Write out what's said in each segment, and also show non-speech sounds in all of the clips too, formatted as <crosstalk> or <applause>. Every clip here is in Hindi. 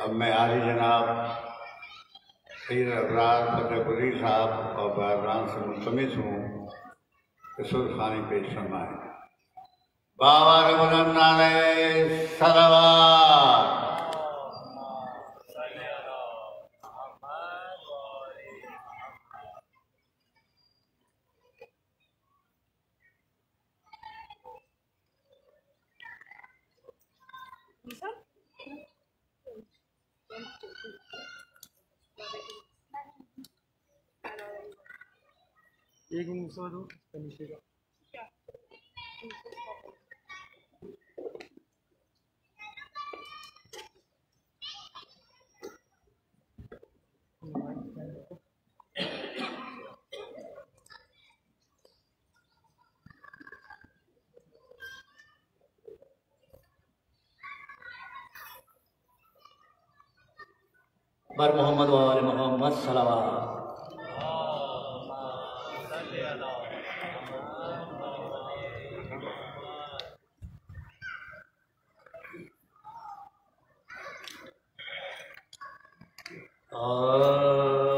अब मैं आली जनाब सैद अबरार फतेहपुरी साहब और बाबरान से मुस्तमित हूँ किशोर खानी पेश फरमाए बाबा के बुलंदा सलवार एक मिनट सौ दो नीचे का। मोहम्मद वाल मोहम्मद सलवा जब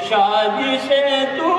बख्शा जिसे तूने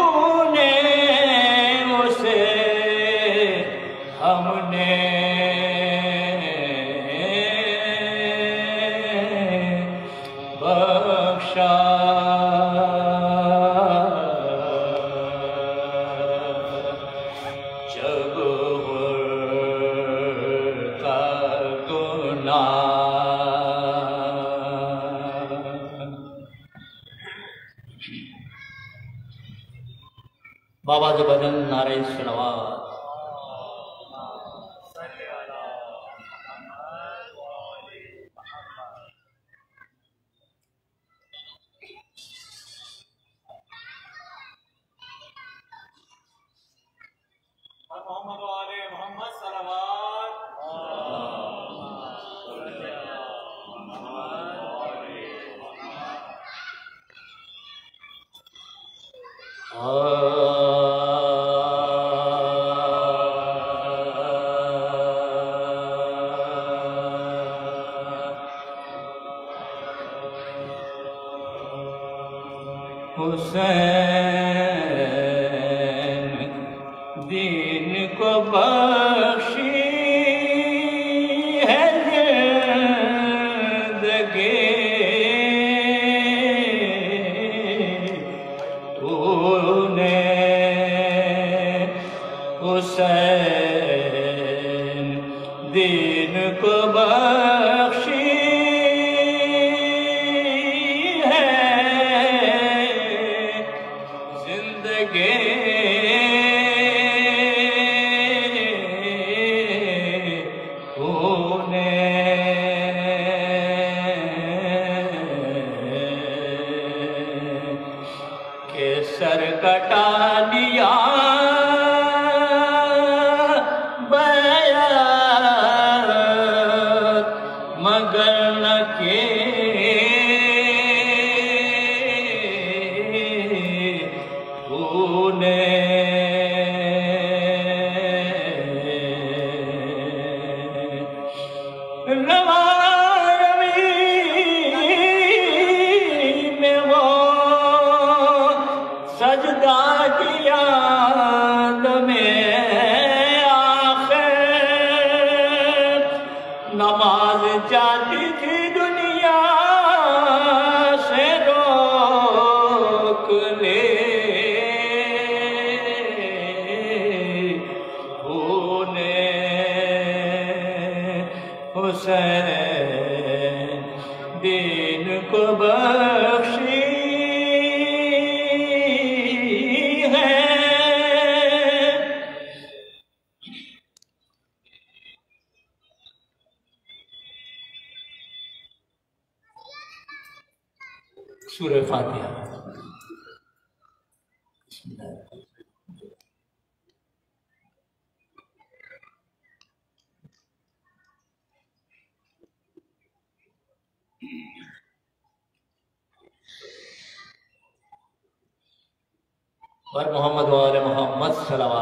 और मोहम्मद वाले मोहम्मद सलवा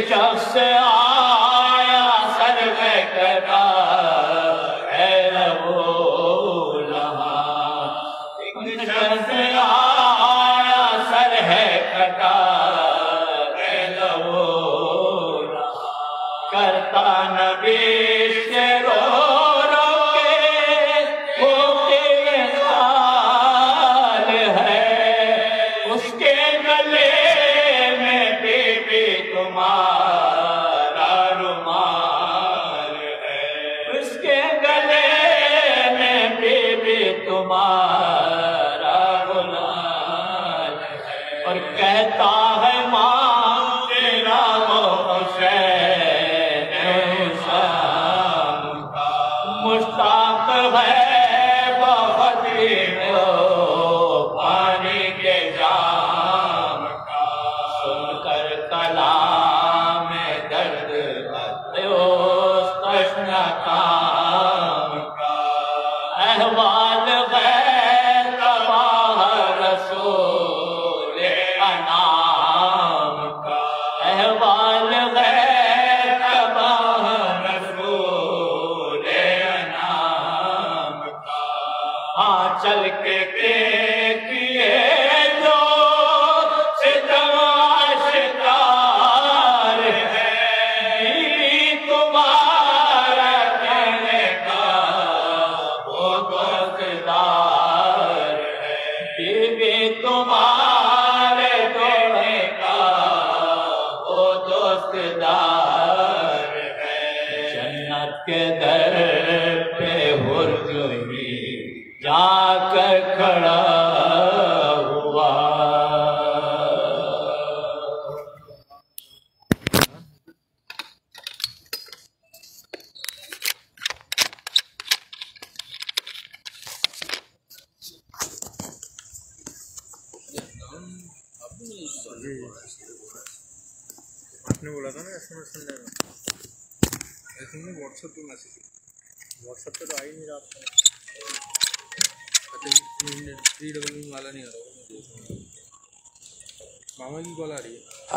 बस एक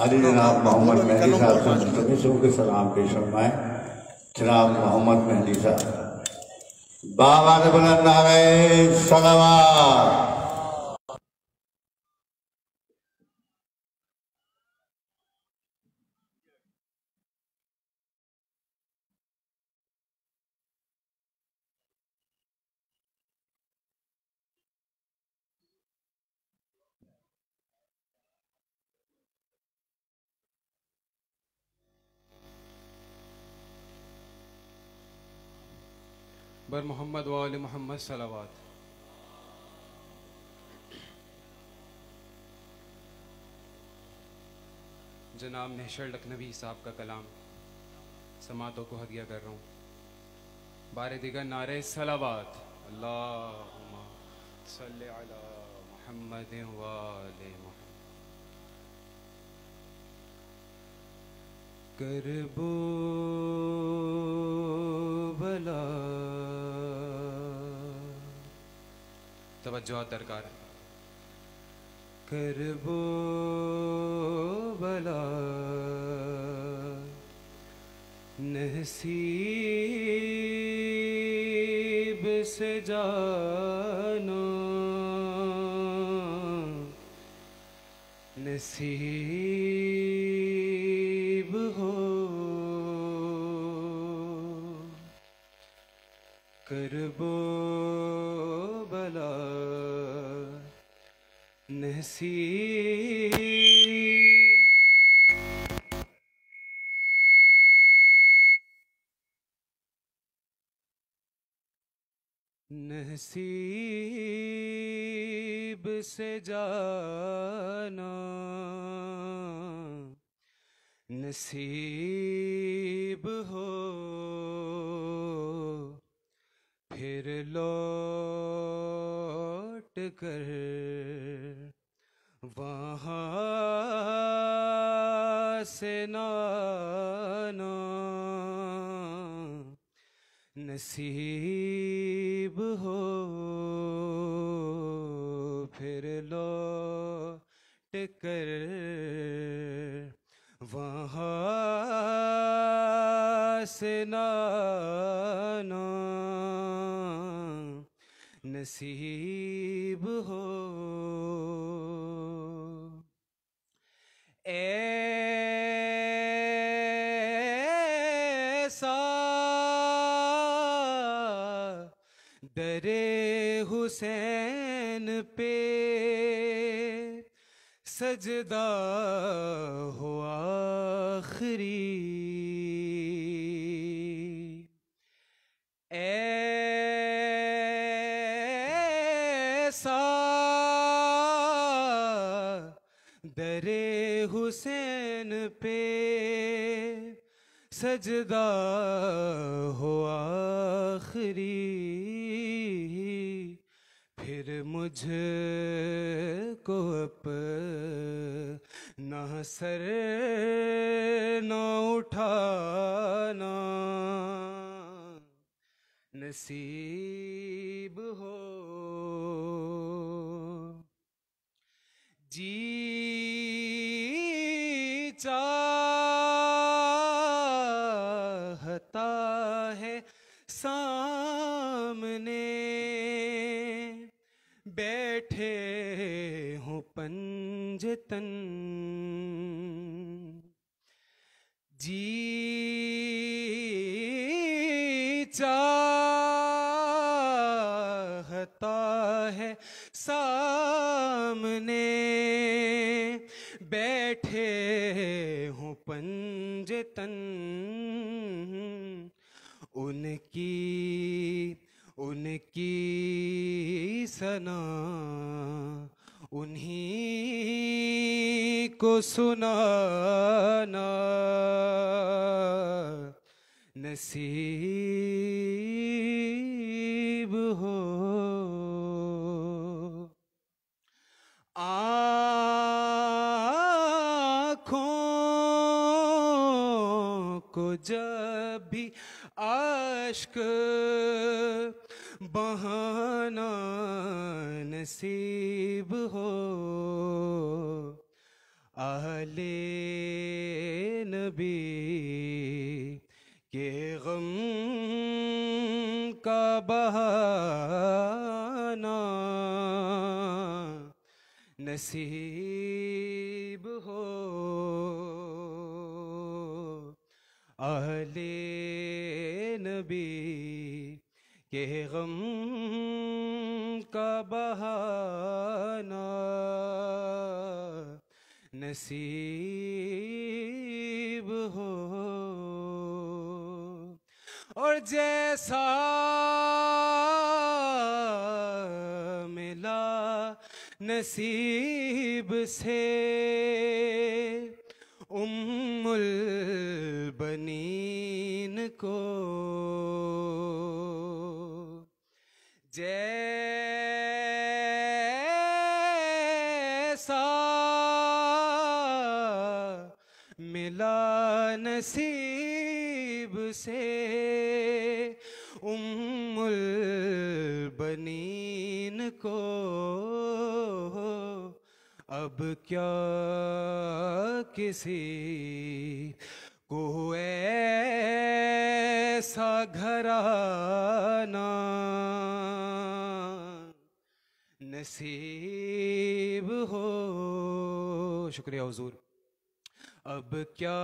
आली जनाब मोहम्मद मेहदी साहब से मुस्तफ़ी के सलाम पेश फरमाए। जनाब मोहम्मद मेहदी साहब। बाबा ने बुलंद आ गए सलावात बर मोहम्मद वाल मोहम्मद सलावात जनाब नहशर लखनवी साहब का कलाम, समातों को हदिया कर रहा हूँ। बार दिगर नारे सलावात। अल्लाह मोहम्मद वाले तवज्जो दरकार है। करबो बला नसीब से जानो नसीब नसीब नसीब से जाना नसीब हो फिर लौट कर वहाँ से नाना नसीब हो फिर लौट कर वहाँ से नसीब हो। ऐसा दरे हुसैन पे सजदा हुआ आखरी। सजदा हो आखिरी। फिर मुझ को अपना सर न उठाना। नसीब हो। जी पंजतन। जी चाहता है सामने बैठे हूँ पंजतन। उनकी उनकी सना उन्हीं को सुनाना। नसीब हो। आँखों को जब भी आश्क बहाना नसीब हो। आहले नबी के गम का बहाना नसीब हो। आहले नबी के गम का बहाना नसीब हो। और जैसा मिला नसीब से उम्मुल बनीन को। जैसा मिला नसीब से उम्मुल बनीन को अब क्या किसी को ऐसा घराना नसीब हो। शुक्रिया हुजूर। अब क्या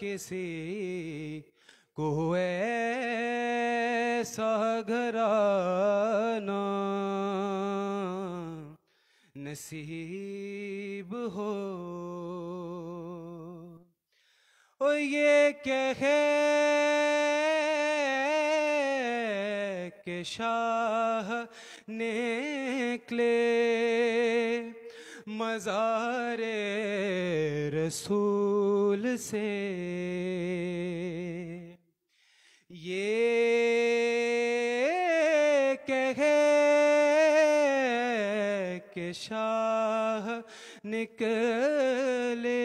किसी को ऐसा घराना नसीब हो ये कहे के शाह निकले मज़ारे रसूल से। ये कहे के शाह निकले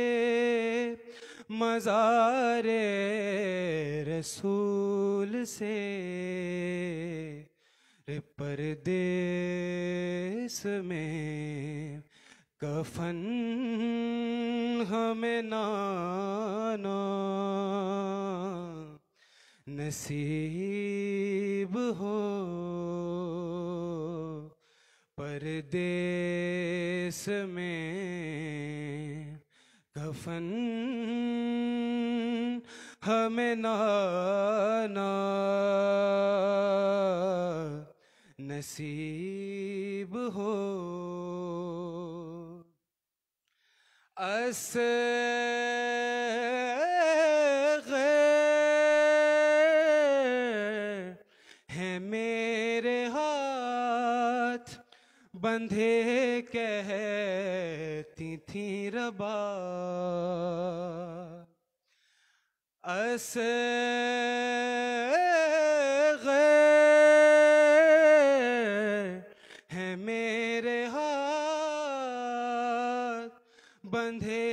मज़ारे रसूल से रे परदेस में कफन हमें नाना नसीब हो। परदेस में कफन हमें नाना नसीब हो। अस है मेरे हाथ बंधे रबा। अस है मेरे हाथ बंधे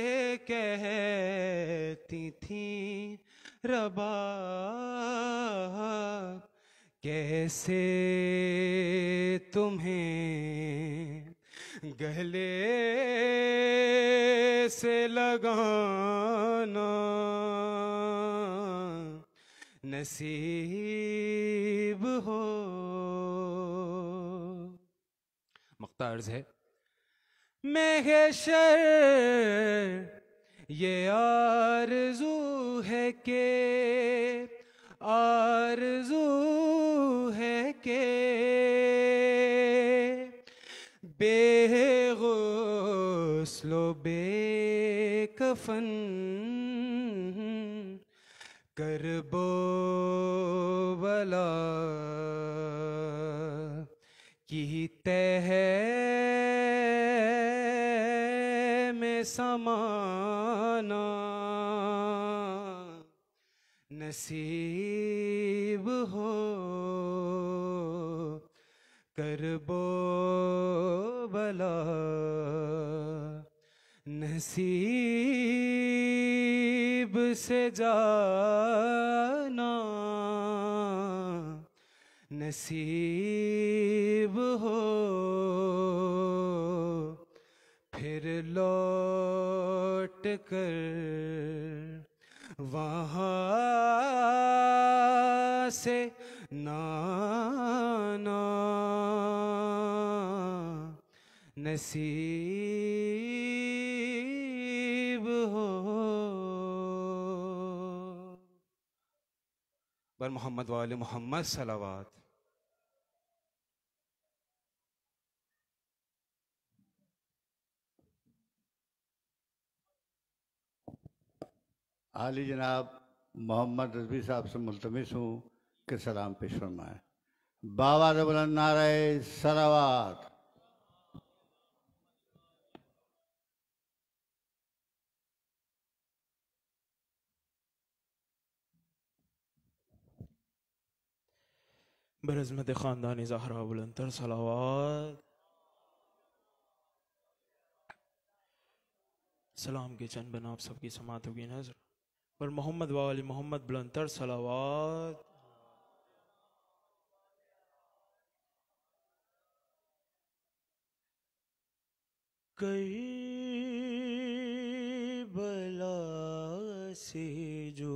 कहती थी रबा कैसे तुम्हें गले से लगाना नसीब हो। मख्तार्ज है महशर ये आरज़ू है के आरज़ू है के। बेगुस्लो बेकफन। करबो बला की तह में समाना। नसीब हो। करबो बला नसीब से जाना नसीब हो फिर लौट कर वहाँ से नाना नसीब बर मोहम्मद वाले मोहम्मद सलावात। आली जनाब, मोहम्मद रजवी साहब से मुलतमिस हूँ कि सलाम पेश फरमाएँ। बाबा बुलंद नारे सलावात। बरज़मत ख़ानदान ज़हरा बुलंदर सलावाद सलाम के चंद बन आप सबकी समात होगी नज़र पर मोहम्मद वाली मोहम्मद बुलंदर सलावाद कई बला से जो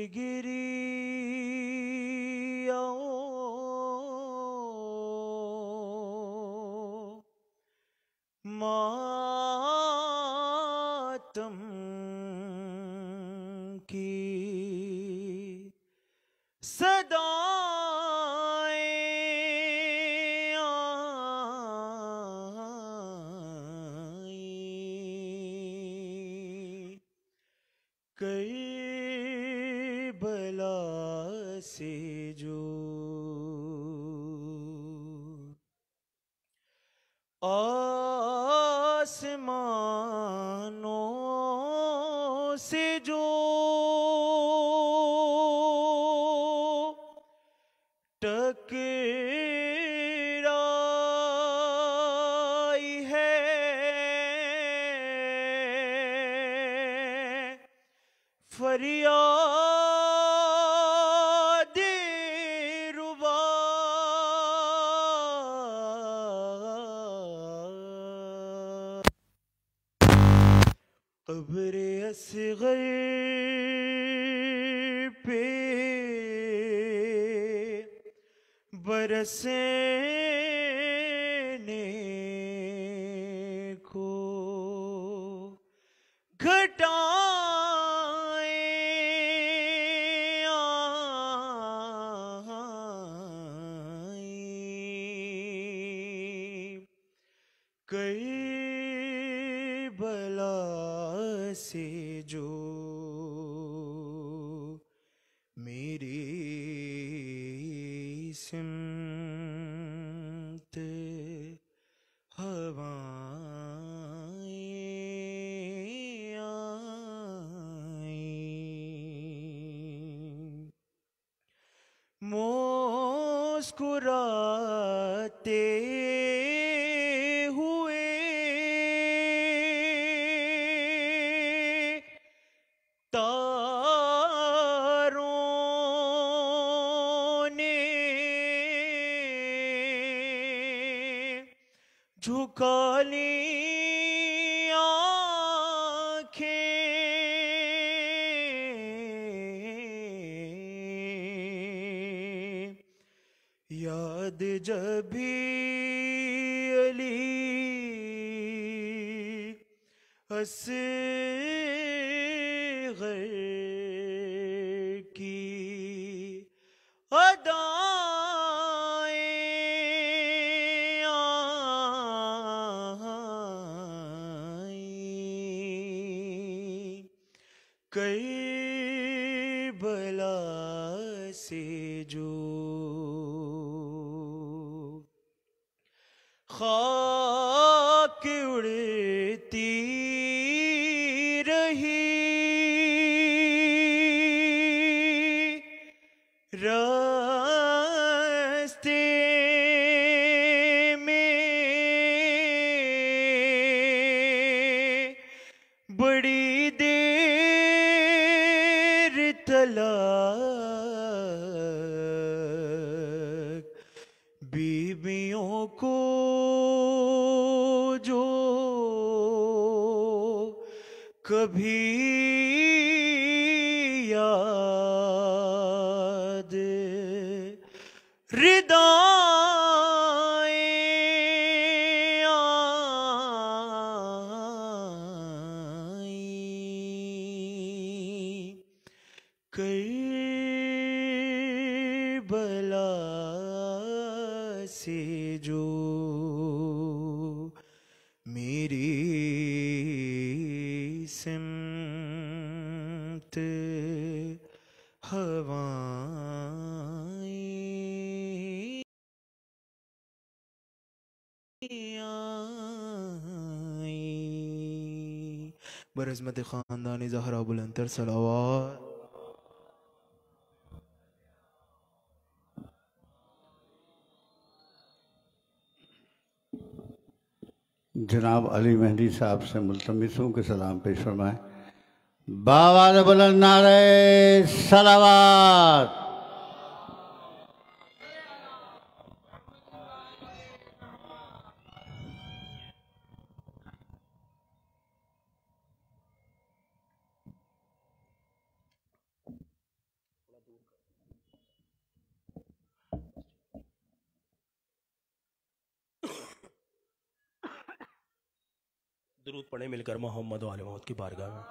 तक झुका ली आँखें। याद जब भी अली असगर बरज़मत ख़ानदान ज़हरा बुलंदर सलावात जनाब अली मेहंदी साहब से मुलतमिस कि सलाम पेश फरमाएँ बाबा बुलंद नारे की बारगाह में।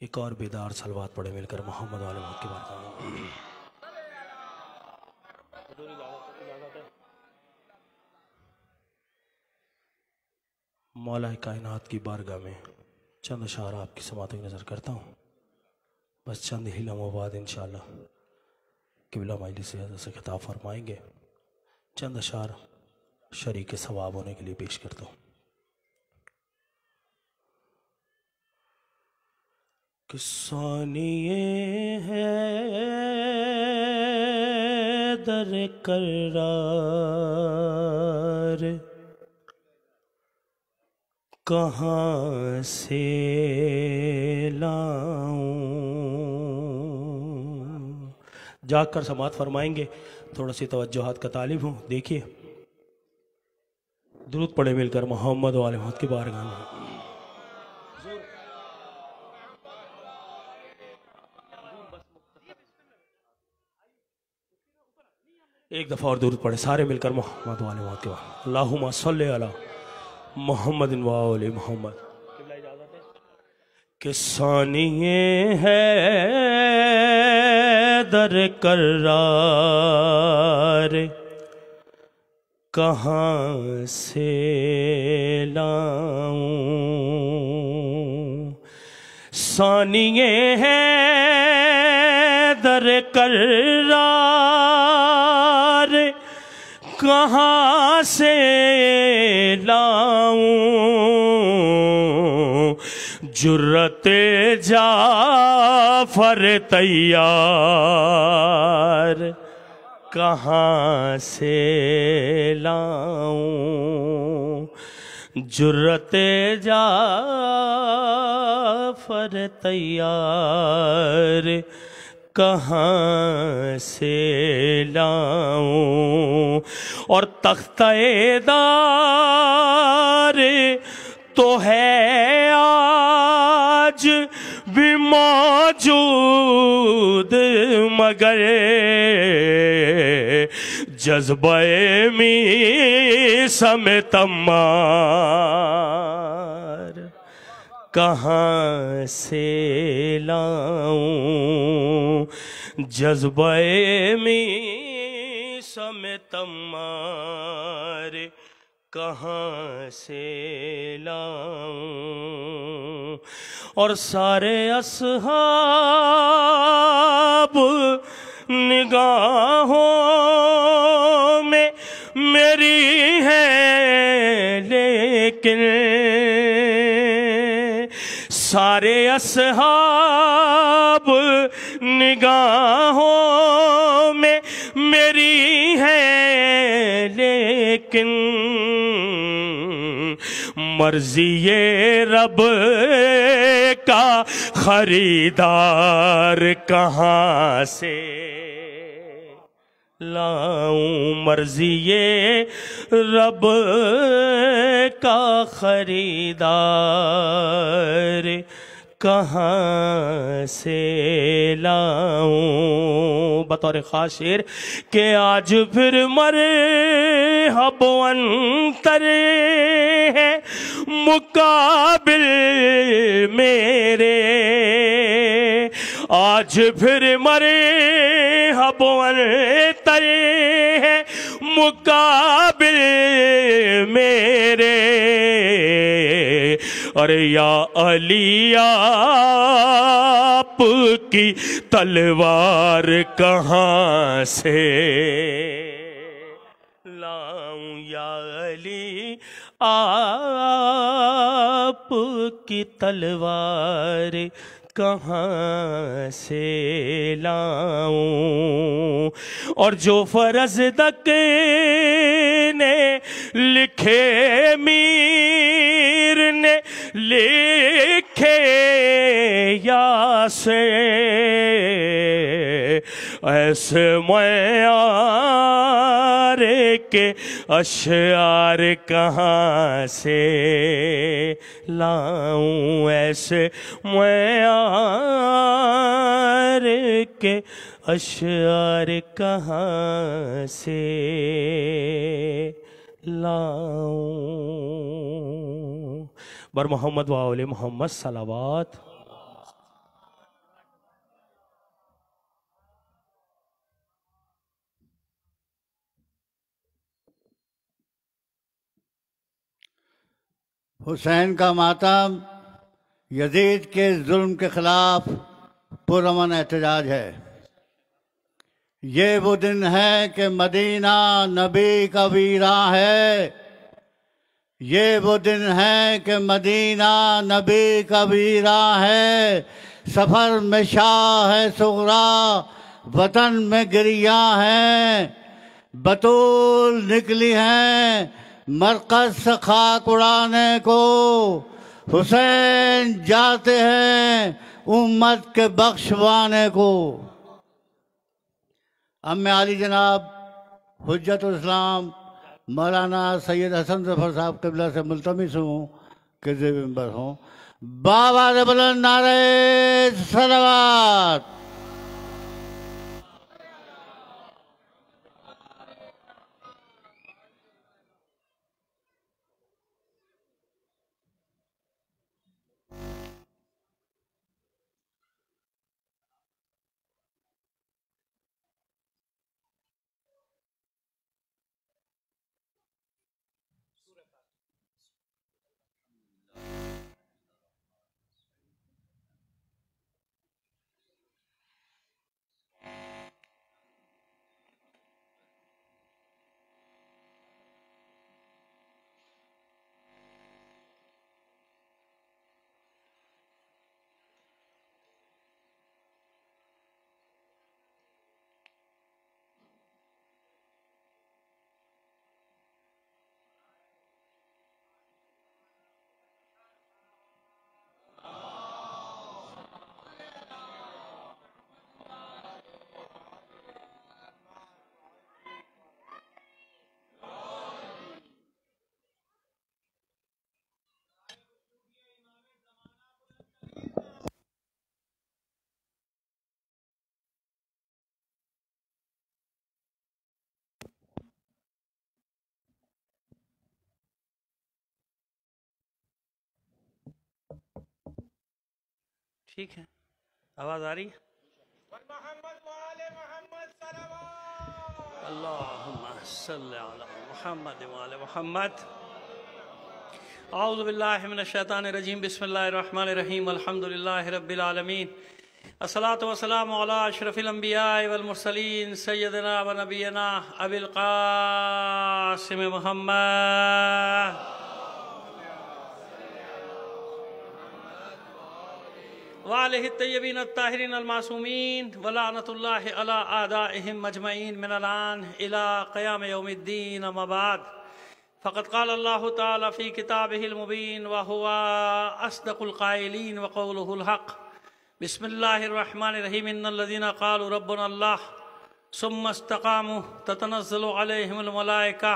एक और बेदार सलवात पढ़े मिलकर मोहम्मद वाले मौत की बारगाह में। मौला कायनात की बारगाह में चंद अशार आपकी समात नज़र करता हूँ। बस चंद ही लम्हों बाद इन किबला माइली से खिताब फरमाएँगे। चंद अशार शरीक सवाब होने के लिए पेश करता हूँ। किसानी है दर करार कहाँ से लाऊं? जाकर समात फरमाएँगे। थोड़ा सी तवज्जोहात का तालिब हूँ। देखिए। दुरूद पढ़े मिलकर मोहम्मद वाले मौत के बारगाह में। एक दफ़ा और दुरूद पढ़े। सारे मिलकर मोहम्मद वाले मौत के बाद अल्लाहुम्मा सल्ली अला मोहम्मद वाले मोहम्मद। किसानी है दर करार कहाँ से लाऊं? सानिए हैं दर करार कहाँ से लाऊं? जुर्रत जाफ़र तैयार कहाँ से लाऊं? जुर्रत जाफ़र तैयार कहाँ से लाऊं? और तख्तेदार तो है आज भी मौजूद, मगर जज्बे मी समेत कहाँ से लाऊं जज्बे में समेत मार कहाँ से लाऊं? और सारे असहाब निगाहों में मेरी है, लेकिन सारे असहाब निगाहों में मेरी है, लेकिन मर्ज़ी ये रब का खरीदार कहाँ से लाऊं? मर्ज़ी ये रब का खरीदार कहाँ से लाऊं? बतौर खास शेर के आज फिर मरे हब अंतर है। मुकाबिल मेरे। आज फिर मरे हब अंतर है। मुकाबिल मेरे। अरे या अली आप की तलवार कहाँ से? लाऊं या अली आप की तलवार कहाँ से लाऊं? और जो फरज तक ने लिखे ने लिखे या से ऐसे मैं के अशार कहाँ से लाऊं? ऐसे मैं के अशार कहाँ से लाऊं? बर मोहम्मद वाले मोहम्मद सलावात. हुसैन का मातम यजीद के जुल्म के खिलाफ पुरमन एहतजाज है। ये वो दिन है कि मदीना नबी का वीरा है। ये वो दिन है कि मदीना नबी कबीरा है। सफ़र में शाह है, सुगरा वतन में गिरिया है। बतूल निकली हैं मरकज खाक उड़ाने को। हुसैन जाते हैं उम्मत के बख्शवाने को। अब मैं आली जनाब हज़रत इस्लाम मौलाना सैयद हसन ज़फ़र साहब कबला से मुलतमिस हूँ कि मेंबर हूँ। बाबा बुलंद नारे सलवात ठीक है। आवाज़ आ रही है? मोहम्मद मोहम्मद आउज़बिल्लिमिनशैतानरजीम बसमीम अल्हम्दुलिल्लाहि रब्बिल आलमीन। अस्सलातु वस्सलामु अला अशरफिल अंबिया वल मुरसलीन। सय्यदना व नबीना अबिल कासिम मुहम्मद। वालह तयबीन ताहरीन अलमासूमीन वलानतुल्लाह अला आदाइहिम मजमईन मिनलान इला क़याम यौमिद्दीन अमाबाद फ़कत क़ाल अल्लाह ताला फ़ी किताबिहिल मुबीन, व हुवा अस्दक़ुल क़ाइलीन व क़ौलुहुल हक़। बिस्मिल्लाहिर रहमानिर रहीम इन्नल्लज़ीना क़ालू रब्बुना अल्लाह, सुम्मा इस्तक़ामू, ततनज़्ज़लु अलैहिमुल मलाइका।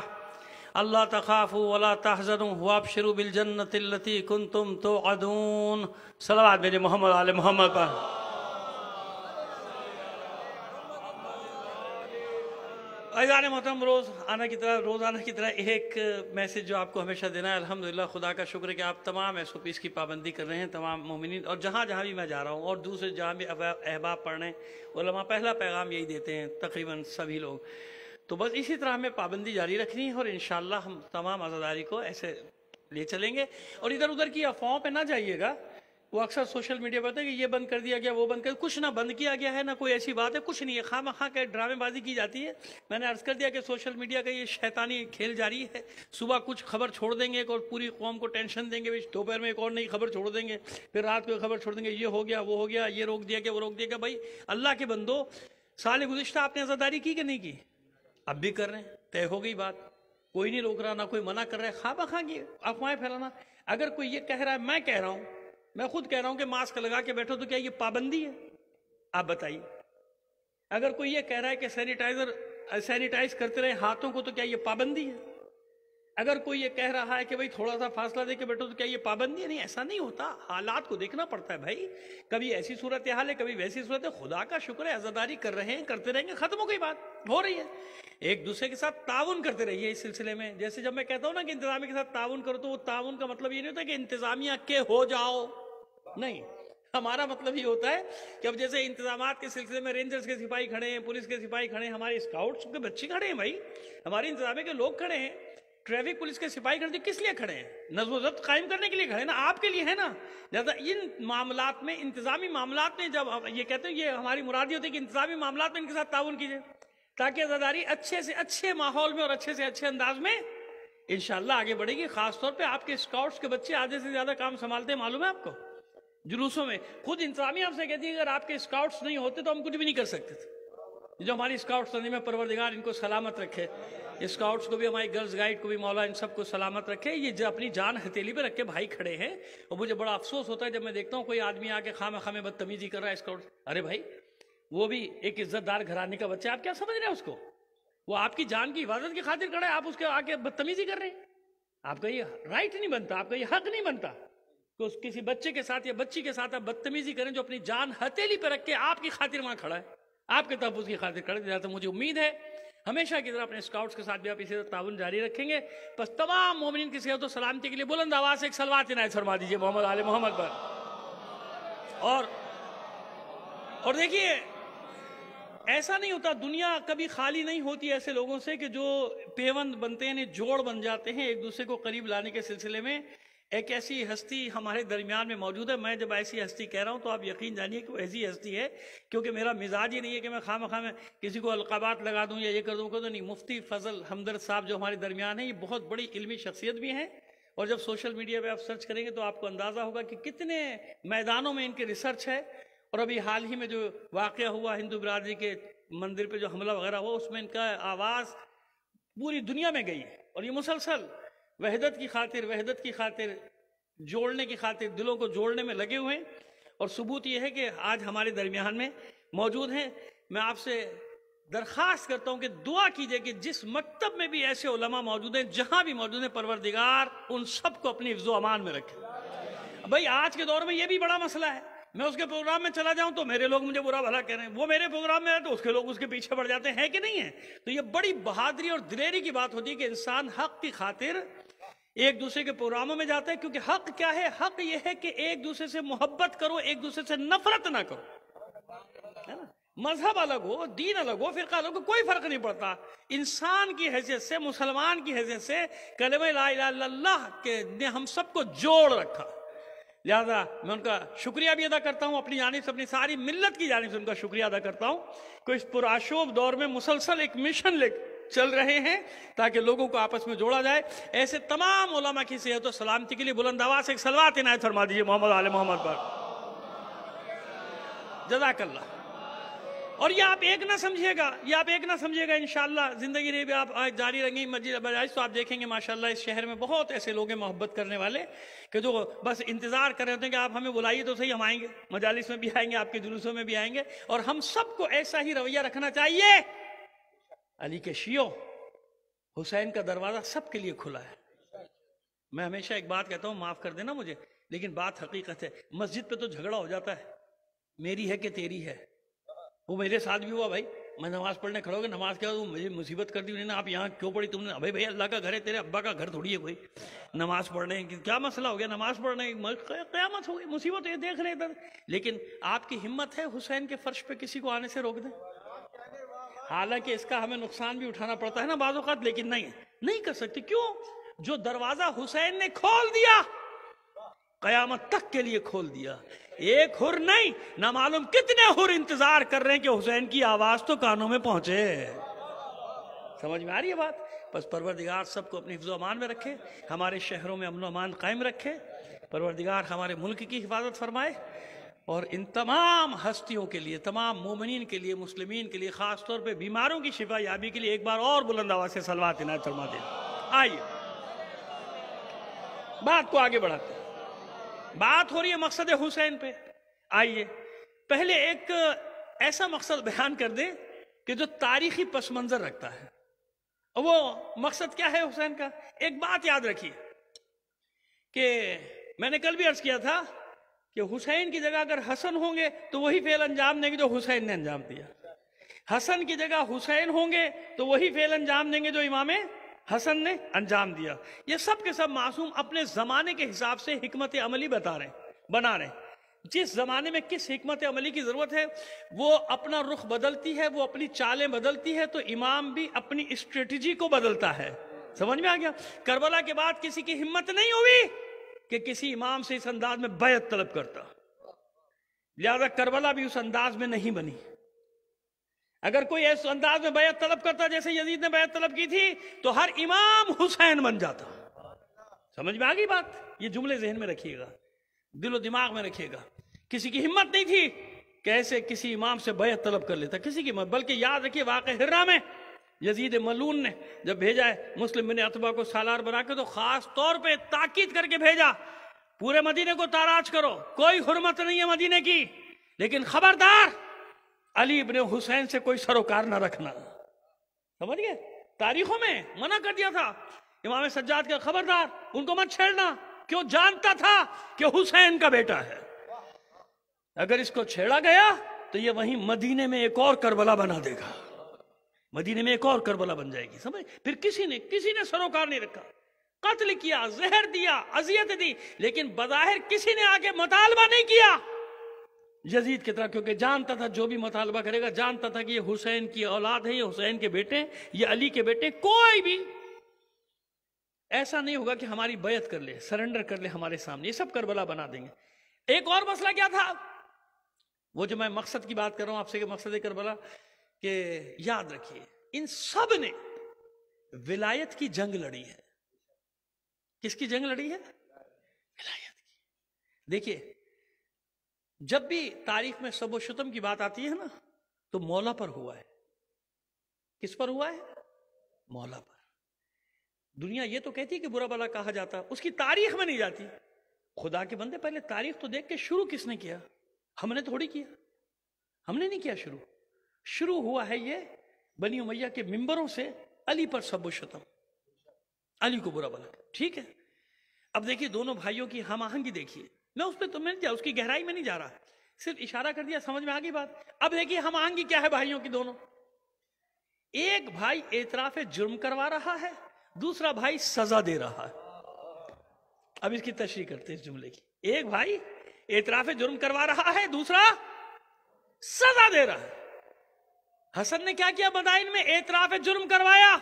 अल्लाह तखाफू वला तहजनु, वाबशरू बिल जन्नतिल्लती कुंतुम तुअदून। सलावत मेरे मोहम्मद आले मोहम्मद पर। अजान मोहतरम, रोज़ आना की तरह रोज़ाना की तरह एक मैसेज जो आपको हमेशा देना है, अल्हम्दुलिल्लाह, खुदा का शुक्र है कि आप तमाम एस ओ पीस की पाबंदी कर रहे हैं, तमाम मोमिन और जहाँ जहाँ भी मैं जा रहा हूँ, और दूसरे जहाँ भी अहबाब पढ़ रहे हैं पहला पैगाम यही देते हैं, तकरीबन सभी लोग। तो बस इसी तरह हमें पाबंदी जारी रखनी है और इन हम तमाम आज़ादारी को ऐसे ले चलेंगे। और इधर उधर की अफवाहों पे ना जाइएगा। वो अक्सर सोशल मीडिया पर है कि ये बंद कर दिया गया, वो बंद कर, कुछ ना बंद किया गया है, ना कोई ऐसी बात है, कुछ नहीं है। खाम खा के ड्रामेबाजी की जाती है। मैंने अर्ज़ कर दिया कि सोशल मीडिया का ये शैतानी खेल जारी है। सुबह कुछ खबर छोड़ देंगे और पूरी कौम को टेंशन देंगे दोपहर में एक और नई खबर छोड़ देंगे, फिर रात को खबर छोड़ देंगे, ये हो गया, वो हो गया, ये रोक दिया गया, वो रोक दिया गया। भाई अल्लाह के बंदो, साल गुजशत आपने आज़ादारी की कि नहीं की? अब भी कर रहे हैं। तय हो गई बात। कोई नहीं रोक रहा, ना कोई मना कर रहा है। खा बखा की अफवाहें फैलाना। अगर कोई ये कह रहा है, मैं कह रहा हूँ, मैं खुद कह रहा हूँ कि मास्क लगा के बैठो तो क्या ये पाबंदी है? आप बताइए। अगर कोई ये कह रहा है कि सैनिटाइजर, सैनिटाइज करते रहे, हाथों को तो क्या ये पाबंदी है? अगर कोई ये कह रहा है कि भाई थोड़ा सा फासला देके बैठो तो क्या ये पाबंदी है? नहीं, ऐसा नहीं होता। हालात को देखना पड़ता है भाई। कभी ऐसी सूरत हाल है, कभी वैसी सूरत है। खुदा का शुक्र है, आजादारी कर रहे हैं, करते रहेंगे, खत्म हो गई बात। हो रही है। एक दूसरे के साथ ताउन करते रहिए इस सिलसिले में। जैसे जब मैं कहता हूँ ना कि इंतजामिया के साथ ताउन करो तो वो ताउन का मतलब ये नहीं होता कि इंतजामिया के हो जाओ। नहीं, हमारा मतलब ये होता है कि अब जैसे इंतज़ाम के सिलसिले में रेंजर्स के सिपाही खड़े हैं, पुलिस के सिपाही खड़े हैं, हमारे स्काउट्स के बच्चे खड़े हैं भाई। हमारे इंतजामिया के लोग खड़े हैं। ट्रैफ़िक पुलिस के सिपाही खड़े किस लिए खड़े हैं? नजो जब्त कायम करने के लिए खड़े ना? आपके लिए है ना? ज़्यादा इन मामला में, इंतजामी मामला में जब ये कहते हैं, ये हमारी मुरादी होती है कि इंतजामी मामला में इनके साथ ताउन कीजिए। ताकि आजादारी अच्छे से, अच्छे माहौल में और अच्छे से, अच्छे अंदाज में इनशाला आगे बढ़ेगी। खासतौर पर आपके स्काउट्स के बच्चे आधे से ज़्यादा काम संभालते हैं, मालूम है आपको? जुलूसों में। खुद इंतजामिया आपसे कहती है, अगर आपके स्काउट्स नहीं होते तो हम कुछ भी नहीं कर सकते थे। जो हमारी स्काउट्स में परवरदिगार इनको सलामत रखे। स्काउट्स को भी, हमारी गर्ल्स गाइड को भी, मौला, इन सबको सलामत रखे। ये जो अपनी जान हथेली पे रख के भाई खड़े हैं, और मुझे बड़ा अफसोस होता है जब मैं देखता हूँ कोई आदमी आके खाम खामे बदतमीजी कर रहा है स्काउट अरे भाई, वो भी एक इज्जतदार घराने का बच्चा आप क्या समझ रहे हैं उसको? वो आपकी जान की हिफाजत की खातिर खड़ा है, आप उसके आके बदतमीजी कर रहे हैं। आपका ये राइट नहीं बनता, आपका ये हक नहीं बनता कि उस किसी बच्चे के साथ या बच्ची के साथ आप बदतमीजी करें जो अपनी जान हथेली पर रख के आपकी खातिर वहाँ खड़ा है। आपके तब उसकी खातिर खड़े तो मुझे उम्मीद है हमेशा की तरह अपने स्काउट्स के साथ भी आप इसी ताउन जारी रखेंगे। बस तमाम मोमिन की सेहत सलामती के लिए बुलंद आवाज़ से एक सलवार इनायत फरमा दीजिए, मोहम्मद आल मोहम्मद पर। और और देखिए, ऐसा नहीं होता, दुनिया कभी खाली नहीं होती ऐसे लोगों से कि जो पेवंद बनते हैं जोड़ बन जाते हैं एक दूसरे को करीब लाने के सिलसिले में। एक ऐसी हस्ती हमारे दरमियान में मौजूद है। मैं जब ऐसी हस्ती कह रहा हूँ तो आप यकीन जानिए कि वो ऐसी हस्ती है, क्योंकि मेरा मिजाज ही नहीं है कि मैं खाम खा में किसी को अलकाबात लगा दूँ या ये कर दूँ कर दूँ नहीं। मुफ्ती फजल हमदर्द साहब जो हमारे दरमियान है, ये बहुत बड़ी इलमी शख्सियत भी हैं। और जब सोशल मीडिया पर आप सर्च करेंगे तो आपको अंदाज़ा होगा कि कितने मैदानों में इनकी रिसर्च है। और अभी हाल ही में जो वाक़ हुआ हिंदू बरदरी के मंदिर पर जो हमला वगैरह हुआ, उसमें इनका आवाज़ पूरी दुनिया में गई है। और ये मुसलसल वहदत की खातिर, वहदत की खातिर, जोड़ने की खातिर, दिलों को जोड़ने में लगे हुए हैं। और सबूत यह है कि आज हमारे दरमियान में मौजूद हैं। मैं आपसे दरख्वास्त करता हूँ कि दुआ कीजिए कि जिस मकतब में भी ऐसे उलमा मौजूद हैं, जहाँ भी मौजूद हैं, परवरदिगार, उन सबको अपनी इफ्जो अमान में रखें। भाई, आज के दौर में यह भी बड़ा मसला है। मैं उसके प्रोग्राम में चला जाऊँ तो मेरे लोग मुझे बुरा भला कह रहे हैं। वो मेरे प्रोग्राम में है तो उसके लोग उसके पीछे पड़ जाते हैं कि नहीं है? तो ये बड़ी बहादुरी और दिलेरी की बात होती है कि इंसान हक की खातिर एक दूसरे के प्रोग्रामों में जाते हैं, क्योंकि हक क्या है? हक यह है कि एक दूसरे से मोहब्बत करो, एक दूसरे से नफरत ना करो। है ना? मज़हब अलग हो, दीन अलग हो फिर अलग हो, कोई फ़र्क नहीं पड़ता। इंसान की हैसियत से, मुसलमान की हैसियत से कलम के ने हम सबको जोड़ रखा। लिहाजा मैं उनका शुक्रिया भी अदा करता हूँ, अपनी जानी से, अपनी सारी मिल्लत की जानी से उनका शुक्रिया अदा करता हूँ। कि इस पुराशोभ दौर में मुसलसल एक मिशन ले चल रहे हैं ताकि लोगों को आपस में जोड़ा जाए। ऐसे तमाम उलमा की सेहत और सलामती के लिए बुलंद आवाज़ से एक सलवात इनायत फरमा दीजिए मोहम्मद आल मोहम्मद पर। जजाकल्ला और ये आप एक ना समझिएगा, ये आप एक ना समझिएगा इंशाल्लाह। ज़िंदगी रही भी आप जारी रहेंगी, मस्जिद बजाइश तो आप देखेंगे, माशाल्लाह इस शहर में बहुत ऐसे लोग हैं मोहब्बत करने वाले कि जो बस इंतज़ार कर रहे होते हैं कि आप हमें बुलाइए तो सही, हम आएँगे, मजालिस में भी आएँगे, आपके जुलूसों में भी आएँगे। और हम सबको ऐसा ही रवैया रखना चाहिए। अली के शियो, हुसैन का दरवाज़ा सबके लिए खुला है। मैं हमेशा एक बात कहता हूँ, माफ़ कर देना मुझे, लेकिन बात हकीकत है, मस्जिद पे तो झगड़ा हो जाता है। मेरी है कि तेरी है? वो मेरे साथ भी हुआ भाई। मैं नमाज़ पढ़ने खड़ा हो नमाज़ क्या मुझे मुसीबत कर दी, उन्होंने, आप यहाँ क्यों पढ़ी? तुमने अभी भाई अल्लाह का घर है, तेरे अब्बा का घर थोड़ी है कोई। नमाज़ पढ़ने, क्या मसला हो गया? नमाज़ पढ़ने क्यामत हो गई, मुसीबत ये देख रहे इधर। लेकिन आपकी हिम्मत है हुसैन के फर्श पे किसी को आने से रोक दें? हालाँकि इसका हमें नुकसान भी उठाना पड़ता है ना बाजोकात लेकिन नहीं नहीं कर सकते। क्यों? जो दरवाज़ा हुसैन ने खोल दिया, कयामत तक के लिए खोल दिया। एक हुर नहीं, ना मालूम कितने हुर इंतज़ार कर रहे हैं कि हुसैन की आवाज़ तो कानों में पहुँचे। समझ में आ रही है बात? बस परवरदिगार सबको अपनी हिफ्ज अमान में रखे, हमारे शहरों में अमन अमान कायम रखे। परवरदिगार हमारे मुल्क की हिफाजत फरमाए। और इन तमाम हस्तियों के लिए, तमाम मोमिन के लिए, मुस्लिमीन के लिए ख़ास तौर पे बीमारों की शिफा याबी के लिए एक बार और बुलंद आवाज़ से सलवात इनायत फरमा दे। आइए। बात को आगे बढ़ाते बात हो रही है मकसद हुसैन पे। आइए। पहले एक ऐसा मकसद बयान कर दे कि जो तारीखी पस मंजर रखता है। वो मकसद क्या है हुसैन का? एक बात याद रखिए कि मैंने कल भी अर्ज़ किया था कि हुसैन की जगह अगर हसन होंगे तो वही फेल अंजाम देंगे जो हुसैन ने अंजाम दिया। हसन की जगह हुसैन होंगे तो वही फेल अंजाम देंगे जो इमाम हसन ने अंजाम दिया। ये सब के सब मासूम अपने जमाने के हिसाब से हिकमत अमली बता रहे बना रहे जिस जमाने में किस हिकमत अमली की ज़रूरत है, वो अपना रुख बदलती है, वो अपनी चालें बदलती है तो इमाम भी अपनी स्ट्रेटजी को बदलता है। समझ में आ गया? करबला के बाद किसी की हिम्मत नहीं हुई कि किसी इमाम से इस अंदाज में बैत तलब करता। लिहाजा करबला भी उस अंदाज में नहीं बनी। अगर कोई ऐसे अंदाज में बैत तलब करता, जैसे यजीद ने बैत तलब की थी तो हर इमाम हुसैन बन जाता। समझ में आ गई बात? ये जुमले जहन में रखिएगा, दिलो दिमाग में रखिएगा। किसी की हिम्मत नहीं थी, कैसे किसी इमाम से बैत तलब कर लेता। किसी की हिम्मत, बल्कि याद रखिए, वाक़ हिर्रा में यजीद मलून ने जब भेजा है, मुस्लिम बिन अतबा को सालार बना के तो खास तौर पे ताकीद करके भेजा। पूरे मदीने को ताराज करो, कोई हुरमत नहीं है मदीने की। लेकिन खबरदार, अली इबन हुसैन से कोई सरोकार ना रखना। समझ गए? तारीखों में मना कर दिया था। इमाम सज्जाद का खबरदार, उनको मत छेड़ना। क्यों? जानता था कि हुसैन का बेटा है। अगर इसको छेड़ा गया तो ये वहीं मदीने में एक और करबला बना देगा। मदीने में एक और करबला बन जाएगी, समझ? फिर किसी ने किसी ने सरोकार नहीं रखा। कत्ल किया, जहर दिया, अजियत दी, लेकिन बजाहिर किसी ने आगे मुतालबा नहीं किया। यजीद की तरह, क्योंकि जानता था जो भी मुतालबा करेगा, जानता था कि ये हुसैन की औलाद है, ये हुसैन के बेटे ये अली के बेटे कोई भी। ऐसा नहीं होगा कि हमारी बैत कर ले, सरेंडर कर ले हमारे सामने, ये सब करबला बना देंगे। एक और मसला क्या था? वो जो मैं मकसद की बात कर रहा हूँ, आपसे मकसद है करबला कि याद रखिए, इन सबने विलायत की जंग लड़ी है। किसकी जंग लड़ी है? विलायत की। देखिए, जब भी तारीख में सबो शुतम की बात आती है ना तो मौला पर हुआ है। किस पर हुआ है? मौला पर। दुनिया ये तो कहती है कि बुरा भला कहा जाता, उसकी तारीख में नहीं जाती। खुदा के बंदे, पहले तारीख तो देख के शुरू किसने किया? हमने थोड़ी किया। हमने नहीं किया शुरू। शुरू हुआ है ये बनी उमैया के मिंबरों से अली पर सब शतम अली को बुरा भला ठीक है? अब देखिए, दोनों भाइयों की हम आहंगी देखिए। मैं उस पर तो मिल जा उसकी गहराई में नहीं जा रहा। सिर्फ़ इशारा कर दिया, समझ में आ गई बात? अब देखिए हम आहंगी क्या है भाइयों की दोनों? एक भाई एतराफ जुर्म करवा रहा है, दूसरा भाई सजा दे रहा है। अब इसकी तशरी करते हैं इस जुमले की। एक भाई एतराफ जुर्म करवा रहा है, दूसरा सजा दे रहा है। हसन ने क्या किया? बदाइन में एतराफ जुर्म करवाया।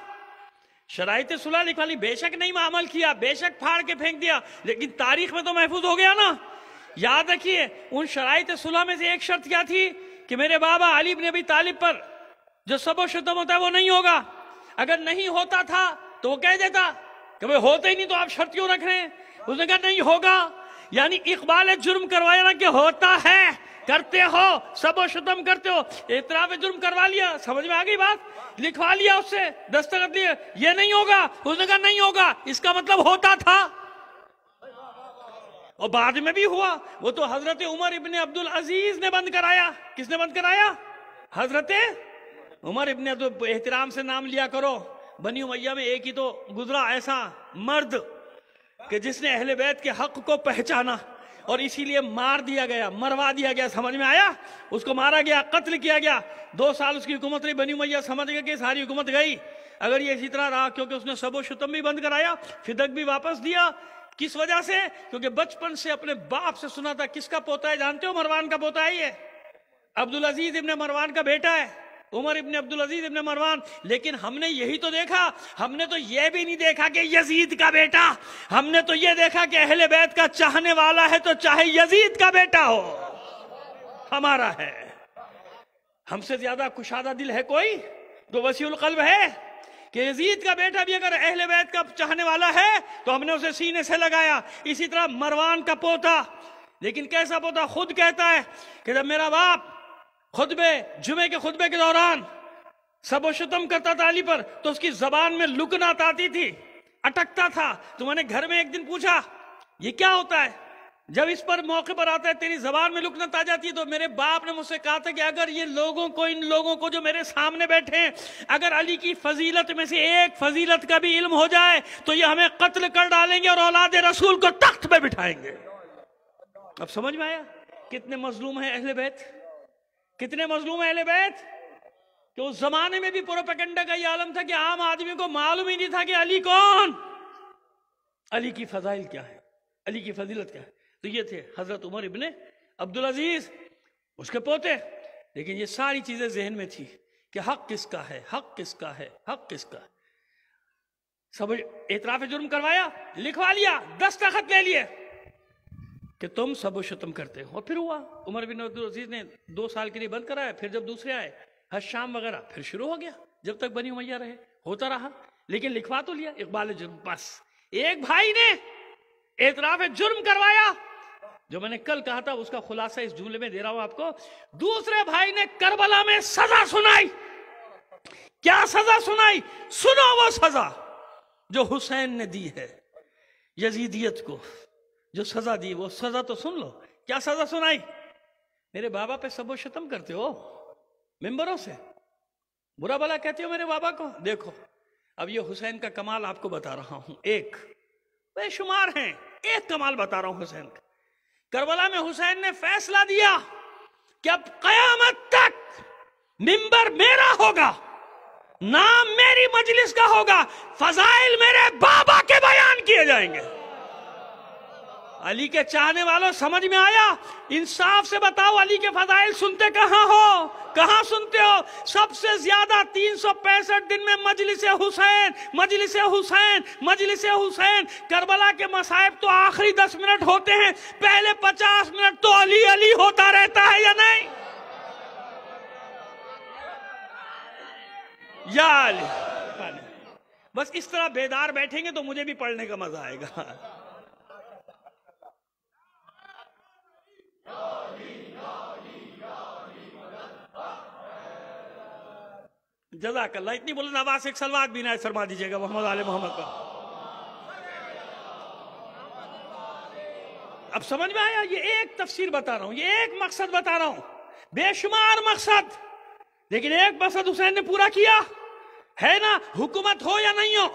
शराइत सुलह लिखवा ली। बेशक नहीं अमल किया, बेशक फाड़ के फेंक दिया, लेकिन तारीख में तो महफूज हो गया ना। याद रखिए, उन शराइत सुलह में से एक शर्त क्या थी कि मेरे बाबा अलीब ने अभी तालिब पर जो सबो शुतम होता है वो नहीं होगा। अगर नहीं होता था तो वो कह देता कि भाई होते ही नहीं तो आप शर्त क्यों रख रहे हैं? उसने कहा, नहीं होगा। यानी इकबाल जुर्म करवाया ना कि होता है। करते हो सब शुतम करते हो। इतराफ जुर्म करवा लिया, समझ में आ गई बात? लिखवा लिया उससे, दस्तखत लिए। ये नहीं होगा, उसने कहा नहीं होगा, इसका मतलब होता था। और बाद में भी हुआ, वो तो हज़रत उमर इबन अब्दुल अज़ीज़ ने बंद कराया। किसने बंद कराया? हज़रत उमर इबन अब्दुल, एहतराम से नाम लिया करो। बनी उमैया में एक ही तो गुजरा ऐसा मर्द, कि जिसने अहले बैत के हक को पहचाना। और इसीलिए मार दिया गया, मरवा दिया गया, समझ में आया? उसको मारा गया, कत्ल किया गया। दो साल उसकी हुकूमत रही, बनी मैया समझ गया कि सारी हुकूमत गई। अगर ये इसी तरह रहा, क्योंकि उसने सबो शुतम भी बंद कराया, फिदक भी वापस दिया, किस वजह से? क्योंकि बचपन से अपने बाप से सुना था, किसका पोता है, जानते हो मरवान का पोता है ये? अब्दुल अज़ीज़ इब्ने मरवान का बेटा है। उमर इब्ने अब्दुल अज़ीज़ इब्ने मरवान। लेकिन हमने यही तो देखा, हमने तो यह भी नहीं देखा कि यजीद का बेटा, हमने तो यह देखा कि अहले बैत का चाहने वाला है तो चाहे यजीद का बेटा हो। हमारा है। हमसे ज़्यादा कुशादा दिल है कोई? तो वसीउल कल्ब है कि यजीद का बेटा भी अगर अहले बैत का चाहने वाला है तो हमने उसे सीने से लगाया। इसी तरह मरवान का पोता। लेकिन कैसा पोता? खुद कहता है कि जब मेरा बाप खुतबे, जुमे के खुतबे के दौरान सबोशतम करता था अली पर तो उसकी जबान में लुकनात आती थी, अटकता था। तो मैंने घर में एक दिन पूछा, ये क्या होता है? जब इस पर मौके पर आता है, तेरी जबान में लुकनत आ जाती है तो मेरे बाप ने मुझसे कहा था कि अगर ये लोगों को, इन लोगों को जो मेरे सामने बैठे हैं, अगर अली की फजीलत में से एक फजीलत का भी इल्म हो जाए तो ये हमें कत्ल कर डालेंगे और औलाद रसूल को तख्त पे बिठाएँगे। अब समझ में आया? कितने मजलूम है अहले बैत? कितने मजलूम है बैत? कि उस जमाने में भी प्रोपेगेंडा का ये आलम था कि आम आदमी को मालूम ही नहीं था कि अली कौन। अली की फजाइल क्या है? अली की फजीलत क्या है? तो ये थे हज़रत उमर इबन अब्दुल अज़ीज़, उसके पोते। लेकिन ये सारी चीज़ें जहन में थी कि हक किसका है? हक किसका है? हक किसका है? सब एतराफ जुर्म करवाया, लिखवा लिया, दस्तखत ले लिए। कि तुम सब शतम करते हो। फिर हुआ, उमर बिन अज़ीज़ ने दो साल के लिए बंद कराया, फिर जब दूसरे आए, हज शाम वगैरह, फिर शुरू हो गया, जब तक बनी उमैया रहे। होता रहा, लेकिन लिखवा तो लिया, इकबाल जुर्म, बस। एक भाई ने एतराफ जुर्म करवाया। जो मैंने कल कहा था, उसका खुलासा इस जुमले में दे रहा हूँ आपको। दूसरे भाई ने करबला में सजा सुनाई। क्या सजा सुनाई? सुनो वो सजा जो हुसैन ने दी है, यजीदियत को। जो सजा दी, वो सजा तो सुन लो। क्या सजा सुनाई? मेरे बाबा पे सबो शतम करते हो? मेंबरों से? बुरा भला कहते हो मेरे बाबा को? देखो, अब ये हुसैन का कमाल आपको बता रहा हूँ। एक, बेशुमार हैं। एक कमाल बता रहा हूँ हुसैन का। करबला में हुसैन ने फैसला दिया कि अब कयामत तक मिंबर मेरा होगा, नाम मेरी मजलिस का होगा, फजाइल मेरे बाबा के बयान किए जाएँगे। अली के चाहने वालों समझ में आया? इंसाफ से बताओ, अली के फजाइल सुनते कहाँ हो? कहाँ सुनते हो? सबसे ज़्यादा तीन सौ पैंसठ दिन में मजलिस हुसैन मजलिस हुसैन मजलिस हुसैन। करबला के मसाइब तो आखिरी दस मिनट होते हैं, पहले पचास मिनट तो अली अली होता रहता है या नहीं? या अली? बस इस तरह बेदार बैठेंगे तो मुझे भी पढ़ने का मज़ा आएगा। जजाकल्ला इतनी बोले नवाज़ एक सलवार भी ना शर्मा दीजिएगा, मोहम्मद आले मोहम्मद का। अब समझ में आया, ये एक तफसीर बता रहा हूँ, ये एक मकसद बता रहा हूँ, बेशुमार मकसद। लेकिन एक मकसद हुसैन ने पूरा किया, है ना, हुकूमत हो या नहीं हो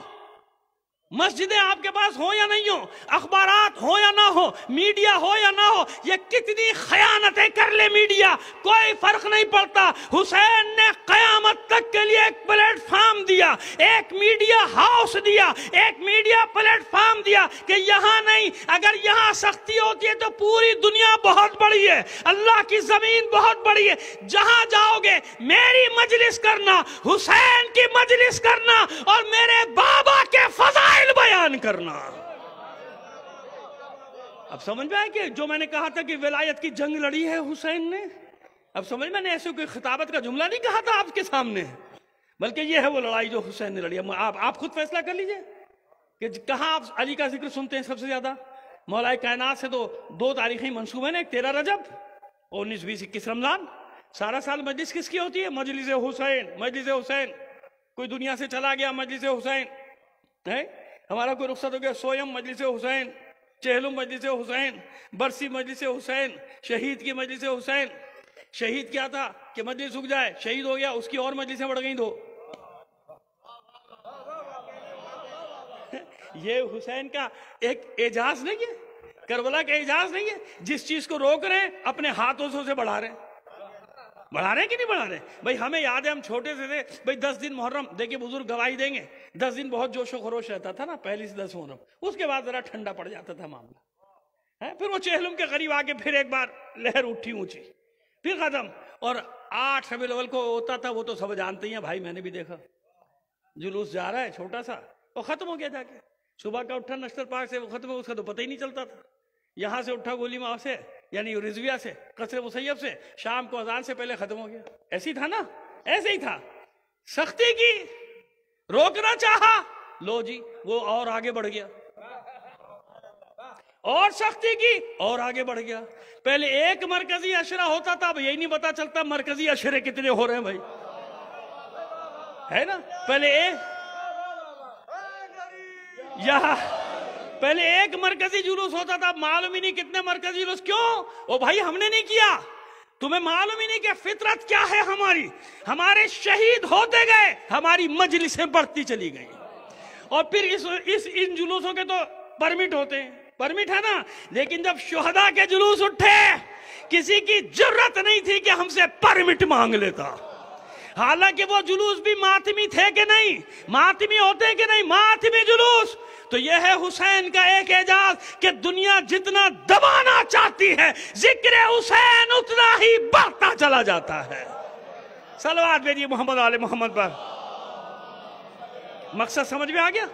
मस्जिदें आपके पास हो या नहीं हो अखबार हो या ना हो, मीडिया हो या ना हो, ये कितनी खयानतें कर ले मीडिया, कोई फ़र्क नहीं पड़ता। हुसैन ने कयामत तक के लिए एक प्लेटफॉर्म दिया, एक मीडिया हाउस दिया, एक मीडिया प्लेटफॉर्म दिया कि यहाँ नहीं, अगर यहाँ सख्ती होती है तो पूरी दुनिया बहुत बड़ी है, अल्लाह की ज़मीन बहुत बड़ी है। जहाँ जाओगे, मेरी मजलिस करना, हुसैन की मजलिस करना और मेरे बाबा के फजाइल बयान करना। अब समझ में आया कि जो मैंने कहा था कि विलायत की जंग लड़ी है हुसैन ने? अब समझ मैंने ऐसे कोई खिताबत का जुमला नहीं कहा था आपके सामने। बल्कि ये है वो लड़ाई जो हुसैन ने लड़ी। है आप आप खुद फैसला कर लीजिए कि कहा आप अली का ज़िक्र सुनते हैं सबसे ज़्यादा? मौलाए कायनात से तो दो तारीखें है ना, एक तेरह रजब, उन्नीस, बीस, इक्कीस रमज़ान। सारा साल मजलिस किसकी होती है? मजलिस हुसैन मजलिस हुसैन। कोई दुनिया से चला गया मजलिस हुसैन, है? हमारा कोई रुखसत हो गया सोयम, मजलिस हुसैन चहलुम मजलिस हुसैन, बरसी मजलिस हुसैन, शहीद की मजलिस हुसैन। शहीद क्या था कि मजलिस रुक जाए, शहीद हो गया, उसकी और मजलिसें बढ़ गई दो। <laughs> ये हुसैन का एक एजाज नहीं है, करबला का एजाज नहीं है, जिस चीज़ को रोक रहे हैं, अपने हाथों से उसे बढ़ा रहे हैं। बढ़ा रहे कि नहीं बढ़ा रहे भाई, हमें याद है, हम छोटे से थे। भाई, दस दिन मुहर्रम, देखिए, बुज़ुर्ग गवाही देंगे। दस दिन बहुत जोशो खरोश रहता था ना, पहली से दस मुहर्रम। उसके बाद जरा ठंडा पड़ जाता था मामला। है? फिर वो चेहलुम के करीब आके फिर एक बार लहर उठी ऊँची। फिर खत्म। और आठ रबी लेवल को होता था, वो तो सब जानते ही हैं। भाई, मैंने भी देखा। जुलूस जा रहा है, छोटा सा। वो खत्म हो गया जाके। सुबह का उठा नश्तर पार्क से, वो खत्म हो, उसका तो पता ही नहीं चलता था। यहाँ से उठा गोली माँ से। यानी रिजविया से, कसरे मुसैब से, शाम को अजान से पहले खत्म हो गया। ऐसे ही था ना? ऐसे ही था। सख्ती की, रोकना चाहा, लो जी, वो और आगे बढ़ गया। और सख्ती की, और आगे बढ़ गया। पहले एक मरकजी अशरा होता था, अब यही नहीं पता चलता मरकजी अशरे कितने हो रहे हैं भाई। है ना? पहले एक यह पहले एक मरकजी जुलूस होता था, मालूम ही नहीं कितने मरकजी जुलूस। क्यों? ओ भाई, हमने नहीं किया। तुम्हें मालूम ही नहीं कि फितरत क्या है हमारी। हमारे शहीद होते गए, हमारी मजलिसें बढ़ती चली गई। और फिर इस इस, इन जुलूसों के तो परमिट होते हैं। परमिट है ना? लेकिन जब शुहदा के जुलूस उठे, किसी की ज़रूरत नहीं थी कि हमसे परमिट मांग लेता। हालाँकि वो जुलूस भी मातमी थे कि नहीं? मातमी होते कि नहीं? मातमी जुलूस। तो यह है हुसैन का एक एजाज कि दुनिया जितना दबाना चाहती है, ज़िक्र हुसैन उतना ही बढ़ता चला जाता है। सलवार भेजिए मोहम्मद आले मोहम्मद पर। मकसद समझ में आ गया?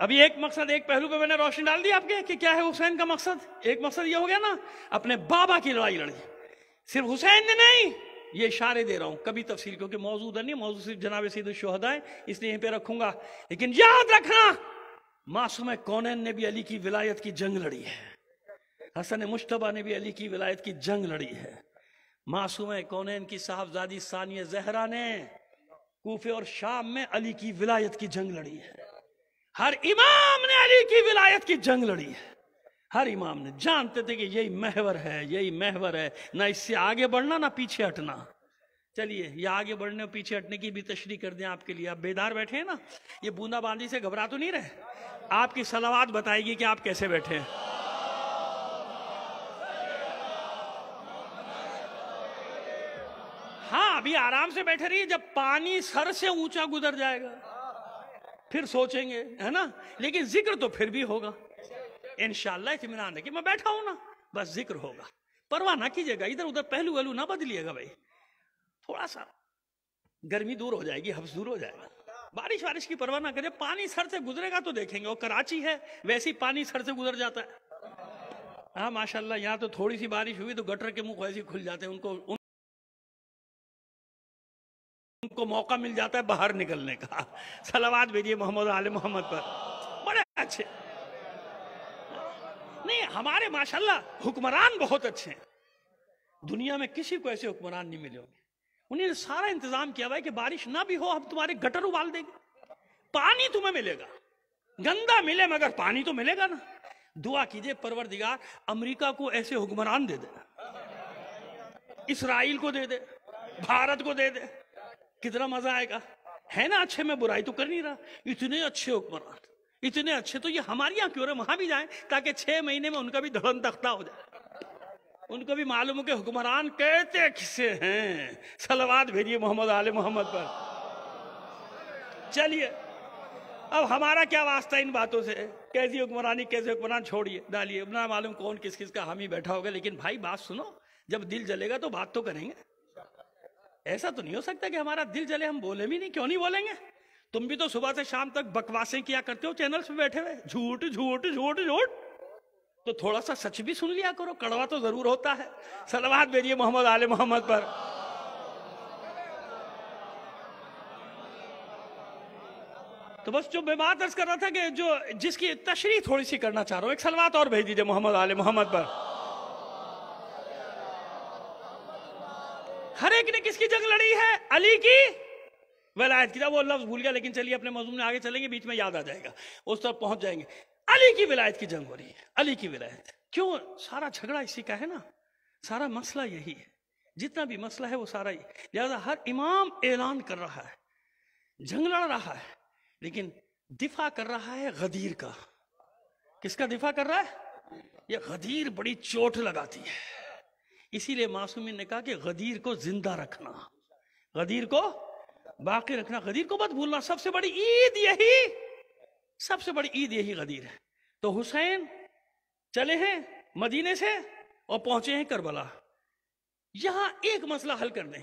अभी एक मकसद, एक पहलू पे मैंने रोशनी डाल दी आपके कि क्या है हुसैन का मकसद? एक मकसद ये हो गया ना, अपने बाबा की लड़ाई लड़ी सिर्फ़ हुसैन ने नहीं ये इशारे दे रहा हूँ, कभी तफसील, क्योंकि मौजूद है नहीं मौजूद सिर्फ़ जनाब सीद शोहदा है, इसलिए यहीं पे रखूँगा। लेकिन याद रखना, मासूम कौनैन ने भी अली की विलायत की जंग लड़ी है। हसन मुशतबा ने भी अली की विलायत की जंग लड़ी है। मासूम कौनैन की साहबजादी सानिया जहरा ने कूफे और शाम में अली की विलायत की जंग लड़ी है। हर इमाम ने अली की विलायत की जंग लड़ी है। हर इमाम ने, जानते थे कि यही महवर है, यही महवर है, ना इससे आगे बढ़ना, ना पीछे हटना। चलिए, ये आगे बढ़ने और पीछे हटने की भी तशरी कर दें आपके लिए। आप बेदार बैठे हैं ना? ये बूंदाबांदी से घबरा तो नहीं रहे? आपकी सलावाद बताएगी कि आप कैसे बैठे हैं। हाँ अभी आराम से बैठे रहिए, जब पानी सर से ऊँचा गुजर जाएगा। फिर सोचेंगे, है ना? लेकिन ज़िक्र तो फिर भी होगा। इनशाला इतमान है कि मैं बैठा हूँ ना, बस ज़िक्र होगा। परवाह ना कीजिएगा इधर उधर पहलू वहलू ना बदलिएगा भाई। थोड़ा सा गर्मी दूर हो जाएगी, हफ्स दूर हो जाएगा। बारिश वारिश की परवाह ना करें पानी सर से गुजरेगा तो देखेंगे। और कराची है, वैसे ही पानी सर से गुजर जाता है। हाँ माशाल्लाह, यहाँ तो थोड़ी सी बारिश हुई तो गटर के मुँह वैसे खुल जाते हैं, उनको उन... उनको मौका मिल जाता है बाहर निकलने का। सलावाद भेजिए मोहम्मद आल मोहम्मद पर। बड़े अच्छे। नहीं, हमारे माशाल्लाह हुक्मरान बहुत अच्छे हैं। दुनिया में किसी को ऐसे हुक्मरान नहीं मिले होंगे। उन्हें सारा इंतज़ाम किया हुआ है कि बारिश ना भी हो हम तुम्हारे गटर उबाल देंगे। पानी तुम्हें मिलेगा। गंदा मिले, मगर पानी तो मिलेगा ना। दुआ कीजिए, परवरदिगार, अमेरिका को ऐसे हुक्मरान दे दे। इसराइल को दे दे। भारत को दे दे। कितना मज़ा आएगा। है ना, अच्छे, में बुराई तो कर नहीं रहा। इतने अच्छे हुक्मरान। इतने अच्छे तो ये हमारे यहाँ क्यों रहे वहाँ भी जाए, ताकि छह महीने में उनका भी धड़न तख्ता हो जाए। उनको भी मालूम हो कि हुक्मरान कहते किसे हैं। सलवात भेजिए मोहम्मद, आले मोहम्मद पर। चलिए, अब हमारा क्या वास्ता इन बातों से? कैसी हुक्मरानी, कैसे हुक्मरान? छोड़िए, डालिए। ना मालूम कौन किस किस का हामी बैठा होगा, लेकिन भाई, बात सुनो, जब दिल जलेगा तो बात तो करेंगे। ऐसा तो नहीं हो सकता कि हमारा दिल जले, हम बोले भी नहीं, क्यों नहीं बोलेंगे? तुम भी तो सुबह से शाम तक बकवासें किया करते हो चैनल्स पे बैठे हुए। झूठ झूठ झूठ झूठ। तो थोड़ा सा सच भी सुन लिया करो, कड़वा तो ज़रूर होता है। सलवात भेजिए मोहम्मद आले मोहम्मद पर। तो बस जो मैं बात कर रहा था कि जो जिसकी तशरी थोड़ी सी करना चाह रहा हूँ, एक सलवात और भेज दीजिए मोहम्मद आले मोहम्मद पर। हर एक ने किसकी जंग लड़ी है? अली की? वलायत की वो लफ्ज भूल गया, लेकिन चलिए अपने मजूम में आगे चलेंगे, बीच में याद आ जाएगा। उस तरफ़ पहुँच जाएँगे। अली की विलायत की जंग हो रही है, अली की विलायत। क्यों? सारा झगड़ा इसी का है ना? सारा मसला यही है। जितना भी मसला है वो सारा ही। लिहाजा हर इमाम ऐलान कर रहा है जंग लड़ रहा है, लेकिन दिफा कर रहा है गदीर का। किसका दिफा कर रहा है? ये गदीर बड़ी चोट लगाती है। इसीलिए मासूमिन ने कहा कि गदीर को ज़िंदा रखना। गदीर को बाकी रखना गदीर को मत भूलना, सबसे बड़ी ईद यही, सबसे बड़ी ईद यही गदीर है। तो हुसैन चले हैं मदीने से और पहुँचे हैं करबला। यहाँ एक मसला हल कर दें।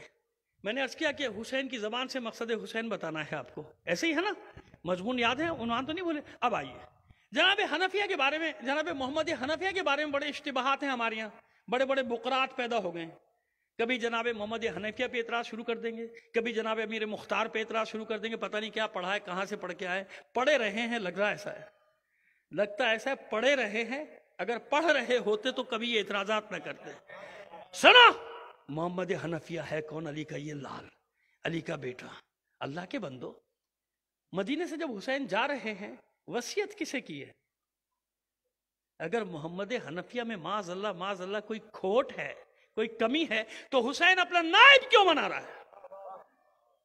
मैंने अर्ज़ किया कि हुसैन की जबान से मकसद हुसैन बताना है आपको। ऐसे ही है ना? मजमून याद है? उन्वान तो नहीं बोले अब आइए। जनाब हनफिया के बारे में, जनाब मोहम्मद हनफिया के बारे में बड़े इश्तबाहत हैं हमारे यहाँ। बड़े बड़े बुकरात पैदा हो गए कभी जनाब मोहम्मद हनफिया पे इतराज शुरू कर देंगे, कभी जनाब अमीर मुख्तार पे इतराज शुरू कर देंगे, पता नहीं क्या पढ़ा है, कहाँ से पढ़ के आए, पढ़े रहे हैं, लग रहा ऐसा है। लगता ऐसा है, पढ़े रहे हैं, अगर पढ़ रहे होते तो कभी ये इतराजात न करते। सुनो, मोहम्मद हनफिया है कौन? अली का ये लाल, अली का बेटा। अल्लाह के बंदो, मदीने से जब हुसैन जा रहे हैं, वसीयत किसे की है? अगर मोहम्मद हनफिया में माज अल्लाह माज अल्लाह कोई खोट है कोई कमी है तो हुसैन अपना नायब क्यों बना रहा है?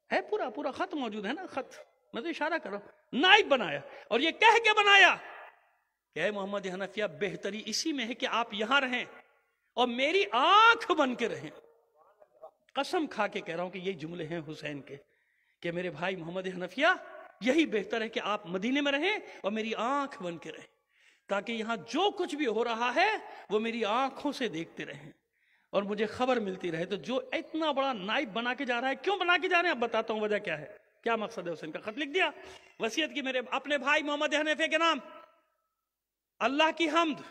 है पूरा पूरा खत मौजूद है ना, खत। मैं तो इशारा कर रहा हूँ, नायब बनाया और ये कह के बनाया। क्या मोहम्मद हनफिया, बेहतरी इसी में है कि आप यहाँ रहें और मेरी आँख बन के रहें। कसम खा के कह रहा हूँ कि यही जुमले हैं हुसैन के, कि मेरे भाई मोहम्मद हनफिया, यही बेहतर है कि आप मदीने में रहें और मेरी आँख बन के रहें, ताकि यहाँ जो कुछ भी हो रहा है, वो मेरी आँखों से देखते रहें। और मुझे खबर मिलती रहे तो जो इतना बड़ा नाइब बना के जा रहा है, क्यों बना के जा रहे हैं? अब बताता हूँ, वजह क्या है? क्या मकसद है हुसैन का खत लिख दिया? वसीयत की मेरे, अपने भाई मोहम्मद हनफे के नाम। अल्लाह की हमद।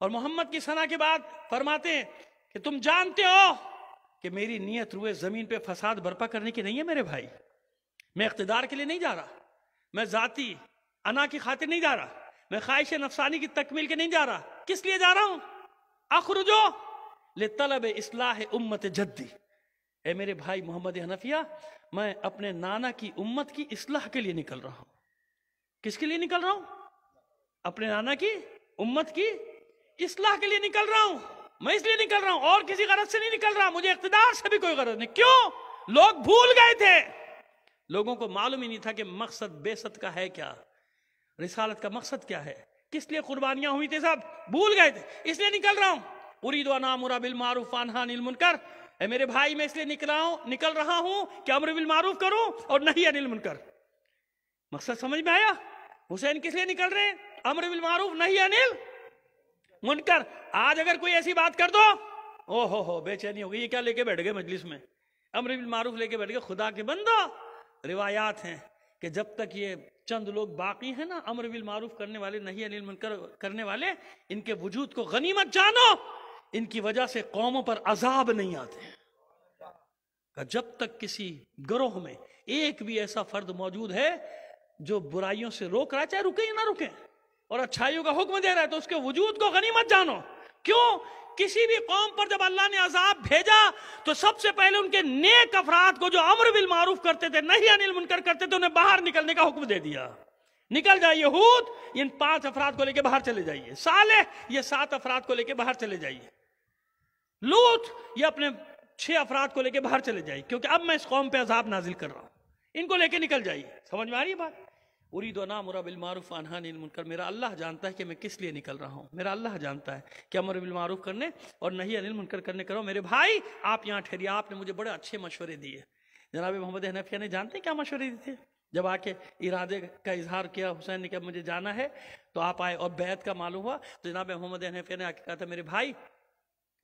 और मोहम्मद की सना के बाद फरमाते हैं कि तुम जानते हो कि मेरी नीयत रुए ज़मीन पे फसाद बर्पा करने की नहीं है मेरे भाई। मैं इकतदार के लिए नहीं जा रहा। मैं जाति अना की खातिर नहीं जा रहा। मैं ख्वाहिश नफसानी की तकमील के नहीं जा रहा। किस लिए जा रहा हूँ? अखरुजो ले तलब इसलाह उम्मत जद्दी। ए मेरे भाई मोहम्मद हनफिया, मैं अपने नाना की उम्मत की इसलाह के लिए निकल रहा हूँ। किसके लिए निकल रहा हूँ? अपने नाना की उम्मत की इसलाह के लिए निकल रहा हूँ। मैं इसलिए निकल रहा हूँ, और किसी गरज से नहीं निकल रहा। मुझे इकतदार से भी कोई गरज नहीं। क्यों? लोग भूल गए थे। लोगों को मालूम ही नहीं था कि मकसद बेसत का है क्या। रिसालत का मकसद क्या है? किस लिए कुर्बानियाँ हुई थी सब? भूल गए थे। इसलिए निकल रहा हूँ। पूरी दुआ नामुरा बिल मारूफ अनिल मुनकर। ए, मेरे भाई, मैं इसलिए निकल हूँ, निकल रहा हूँ कि अमर बिल मारूफ करूँ और नहीं अनिल मुनकर। मकसद समझ में आया? हुसैन किस लिए निकल रहे अमर बिल मारूफ, नहीं अनिल मुनकर। आज अगर कोई ऐसी बात कर दो ओ हो हो, बेचैनी हो गई। ये क्या लेके बैठ गए मजलिस में? अमर बिल मारूफ लेके बैठ गए। खुदा के बंदो, रिवायात हैं कि जब तक ये चंद लोग बाकी हैं ना, अमर बिल मारूफ करने वाले, नहीं अनिल मुनकर करने वाले, इनके वजूद को गनीमत जानो। इनकी वजह से कौमों पर अजाब नहीं आते। जब तक किसी ग्रोह में एक भी ऐसा फर्द मौजूद है, जो बुराइयों से रोक रहा है, चाहे रुके या ना रुके, और अच्छाइयों का हुक्म दे रहा है तो उसके वजूद को गनीमत जानो। क्यों? किसी भी कौम पर जब अल्लाह ने अजाब भेजा तो सबसे पहले उनके नेक अफराद को जो अमर बिल मारूफ करते थे नहीं अनिल मुनकर करते थे, उन्हें बाहर निकलने का हुक्म दे दिया। निकल जाइए हूद इन पाँच अफराद को लेकर बाहर चले जाइए। साले ये सात अफराद को लेकर बाहर चले जाइए। लूत, ये अपने छह अफराद को लेकर बाहर चले जाइए क्योंकि अब मैं इस कौम पे अजाब नाजिल कर रहा हूँ। इनको लेके निकल जाइए। समझ में आ रही है बात? उरी दो नाम बिल मारूफ अनहान मुनकर। मेरा अल्लाह जानता है कि मैं किस लिए निकल रहा हूँ। मेरा अल्लाह जानता है कि अमर बिल मारूफ करने और नहीं अनिल मुनकर करने करो। मेरे भाई, आप यहाँ ठहरिए। आपने मुझे बड़े अच्छे मशवरे दिए। जनाब मोहम्मद हनफिया ने, जानते क्या मशवरे दिए? थे जब आके इरादे का इजहार किया, हुसैन ने कहा, मुझे जाना है तो आप आए और बैत का मालूम हुआ। तो जनाब मोहम्मद हनफिया ने आके कहा था, मेरे भाई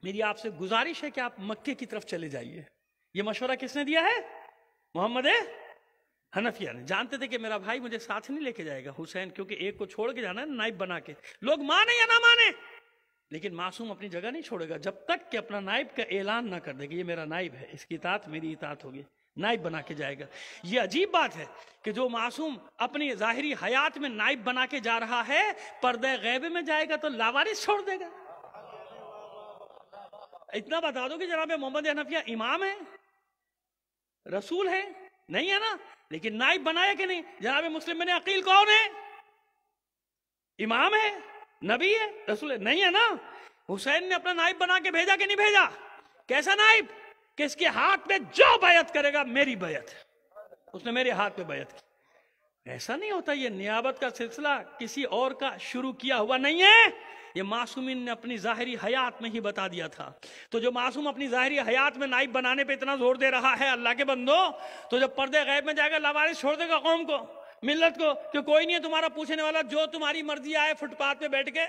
मेरी आपसे गुजारिश है कि आप मक्के की तरफ़ चले जाइए। ये मशवरा किसने दिया है? मोहम्मद हनफिया ने। जानते थे कि मेरा भाई मुझे साथ नहीं लेके जाएगा, हुसैन, क्योंकि एक को छोड़ के जाना है, नाइब बना के। लोग माने या ना माने, लेकिन मासूम अपनी जगह नहीं छोड़ेगा, जब तक कि अपना नाइब का ऐलान ना कर दे कि ये मेरा नाइब है, इसकी इतात मेरी इतात होगी। नाइब बना के जाएगा। ये अजीब बात है कि जो मासूम अपनी जाहिरी हयात में नाइब बना के जा रहा है पर्दे गैबे में जाएगा तो लावारिस छोड़ देगा। इतना बता दो कि जनाब मोहम्मद हनफिया इमाम है? रसूल है? नहीं है ना? लेकिन नाइब बनाया कि नहीं? जनाब मुस्लिम ने अकील कौन है? इमाम है? नबी है? रसूल है? नहीं है ना? हुसैन ने अपना नाइब बना के भेजा कि नहीं भेजा? कैसा नाइब कि इसके हाथ में जो बैत करेगा, मेरी बैत उसने मेरे हाथ पे बैत की। ऐसा नहीं होता, ये नियाबत का सिलसिला किसी और का शुरू किया हुआ नहीं है। ये मासूमिन ने अपनी जाहिरी हयात में ही बता दिया था। तो जो मासूम अपनी जाहिरी हयात में नाइब बनाने पे इतना ज़ोर दे रहा है अल्लाह के बंदो तो जब पर्दे गैब में जाएगा, लवारिस छोड़ देगा कौम को, मिल्लत को, कि कोई नहीं है तुम्हारा पूछने वाला, जो तुम्हारी मर्ज़ी आए फुटपाथ पे बैठ के,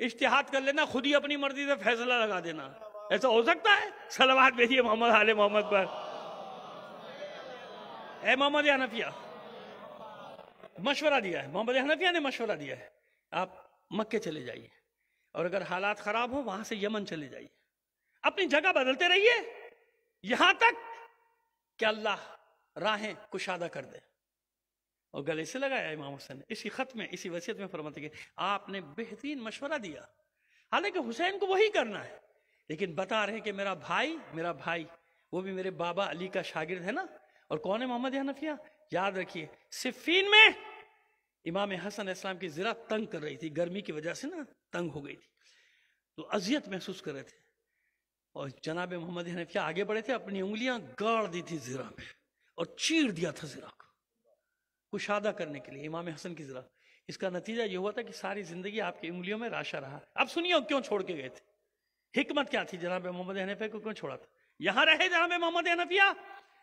इश्तिहाद कर लेना, खुद ही अपनी मर्ज़ी से फैसला लगा देना। ऐसा हो सकता है? सलवात भेजिए मोहम्मद, आले मोहम्मद पर। ए मोहम्मद हनफिया, मशवरा दिया है, मोहम्मद हनफिया ने मशवरा दिया है। आप मक्के चले जाइए। और अगर हालात खराब हो, वहाँ से यमन चले जाइए। अपनी जगह बदलते रहिए। यहाँ तक कि अल्लाह राहें कुशादा कर दे। और गले से लगाया इमाम हुसैन ने। इसी खत में, इसी वसीयत में फरमाते कि आपने बेहतरीन मशवरा दिया। हालाँकि हुसैन को वही करना है। लेकिन बता रहे कि मेरा भाई मेरा भाई, वो भी मेरे बाबा अली का शागिर्द है ना? और कौन है मोहम्मद हनफिया? याद रखिए, सिफीन में इमाम हसन इस्लाम की ज़रा तंग कर रही थी, गर्मी की वजह से ना तंग हो गई थी। तो अजियत महसूस कर रहे थे। और जनाब मोहम्मद हनफिया आगे बढ़े थे, अपनी उंगलियाँ गाड़ दी थी ज़रा में और चीर दिया था ज़रा को, कुशादा करने के लिए, इमाम हसन की ज़रा। इसका नतीजा ये हुआ था कि सारी ज़िंदगी आपकी उंगलियों में राशा रहा। अब सुनिए क्यों छोड़ के गए थे? हिकमत क्या थी जनाब मोहम्मद हनफिया को क्यों छोड़ा था? यहाँ रहे जनाब मोहम्मद हनफिया।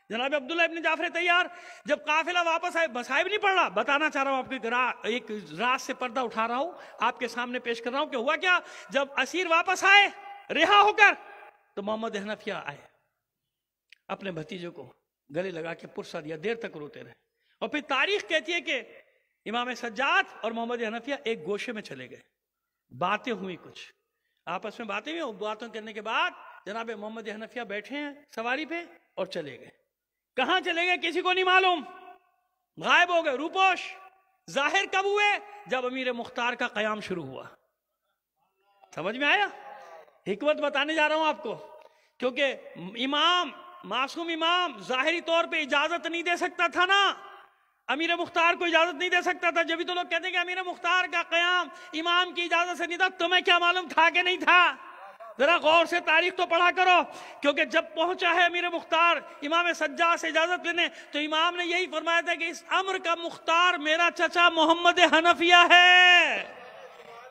जनाब अब्दुल्ला इब्न जाफ़र तैयार। जब काफिला वापस आए बसाइब नहीं पड़ रहा। बताना चाह रहा हूँ आपके रा, एक रात से पर्दा उठा रहा हूँ। आपके सामने पेश कर रहा हूँ कि हुआ क्या? जब असीर वापस आए रिहा होकर तो मोहम्मद हनफिया आए। अपने भतीजों को गले लगा के पुरसा दिया देर तक रोते रहे। और फिर तारीख कहती है कि इमाम सज्जाद और मोहम्मद हनफिया एक गोशे में चले गए। बातें हुई कुछ। आपस में बातें हुई। बातों करने के बाद जनाब मोहम्मद हनफिया बैठे हैं सवारी पे और चले गए। कहाँ चले गए किसी को नहीं मालूम। गायब हो गए। रूपोश, ज़ाहिर कब हुए? जब अमीर मुख्तार का कयाम शुरू हुआ। समझ में आया? हिकमत बताने जा रहा हूँ आपको। क्योंकि इमाम, मासूम इमाम जाहिरी तौर पे इजाज़त नहीं दे सकता था ना। अमीर मुख्तार को इजाज़त नहीं दे सकता था। जब तो लोग कहते हैं कि अमीर मुख्तार का कयाम इमाम की इजाज़त से नहीं था, तुम्हें क्या मालूम था कि नहीं था? जरा गौर से तारीख तो पढ़ा करो, क्योंकि जब पहुँचा है मेरे मुख्तार, इमाम सज्जा से इजाज़त लेने तो इमाम ने यही फरमाया था कि इस अम्र का मुख्तार मेरा चचा मोहम्मद हनफिया है।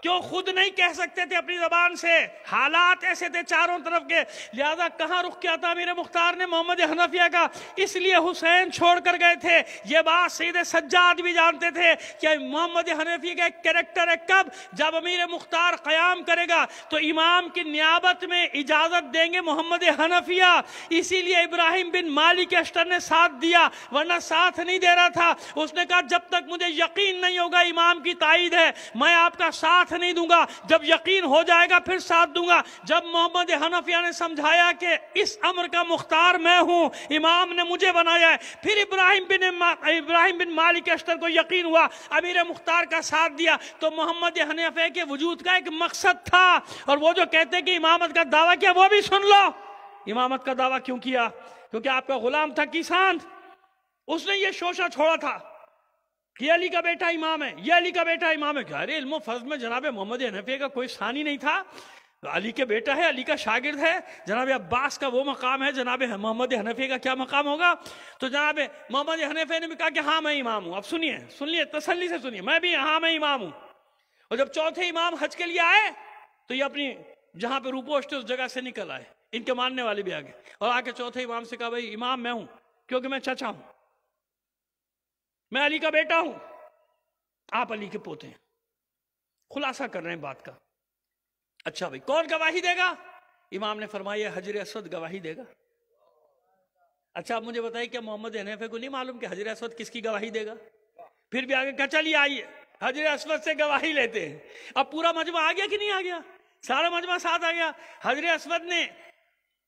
क्यों खुद नहीं कह सकते थे अपनी जबान से? हालात ऐसे थे चारों तरफ़ के। लिहाजा कहाँ रुख किया था मेरे मुख्तार ने? मोहम्मद हनफिया का। इसलिए हुसैन छोड़ कर गए थे। ये बात सईद सज्जाद भी जानते थे कि मोहम्मद हनफी का कैरेक्टर है कब? जब अमीर मुख्तार कयाम करेगा तो इमाम की नियाबत में इजाज़त देंगे मोहम्मद हनफिया। इसीलिए इब्राहिम बिन मालिक अश्तर ने साथ दिया, वरना साथ नहीं दे रहा था। उसने कहा, जब तक मुझे यकीन नहीं होगा इमाम की ताइद है, मैं आपका साथ साथ नहीं दूँगा। जब यकीन हो जाएगा, फिर साथ दूँगा। जब मोहम्मद हनफिया ने समझाया कि इस अमर का मुख्तार मैं हूँ, इमाम ने मुझे बनाया है, फिर इब्राहिम बिन इब्राहिम बिन मालिक अश्तर को यकीन हुआ, अमीर मुख्तार का साथ दिया। तो मोहम्मद हनफे के वजूद का एक मकसद था। और वो जो कहते कि इमामत का दावा किया, वो भी सुन लो। इमामत का दावा क्यों किया? क्योंकि आपका गुलाम था किसान। उसने ये शोशा छोड़ा था। ये अली का बेटा इमाम है, ये अली का बेटा इमाम है। क्या अरे इल्म फ़र्ज़ में जनाब मोहम्मद हनफे का कोई सानी नहीं था। अली के बेटा है, अली का शागिर्द है। जनाब अब्बास का वो मकाम है, जनाब मोहम्मद हनफे का क्या मकाम होगा? तो जनाब मोहम्मद हनफे ने भी कहा कि हाँ मैं इमाम हूँ। अब सुनिए सुनिए, तसल्ली से सुनिए। मैं भी हाँ मैं इमाम हूँ। और जब चौथे इमाम हज के लिए आए तो ये अपनी जहाँ पे रूपोष्ट उस जगह से निकल आए, इनके मानने वाले भी आ गए और आके चौथे इमाम से कहा, भाई, इमाम मैं हूँ, क्योंकि मैं चचा हूँ। मैं अली का बेटा हूँ। आप अली के पोते हैं। खुलासा कर रहे हैं बात का। अच्छा भाई, कौन गवाही देगा? इमाम ने फरमाया, हजर असद गवाही देगा। अच्छा आप मुझे बताइए, क्या मोहम्मद हनफे को नहीं मालूम कि हजर असवद किसकी गवाही देगा? फिर भी आगे क्या चलिए आइए। हजर असवद से गवाही लेते हैं। अब पूरा मजमा आ गया कि नहीं आ गया? सारा मजमा साथ आ गया। हजर असवद ने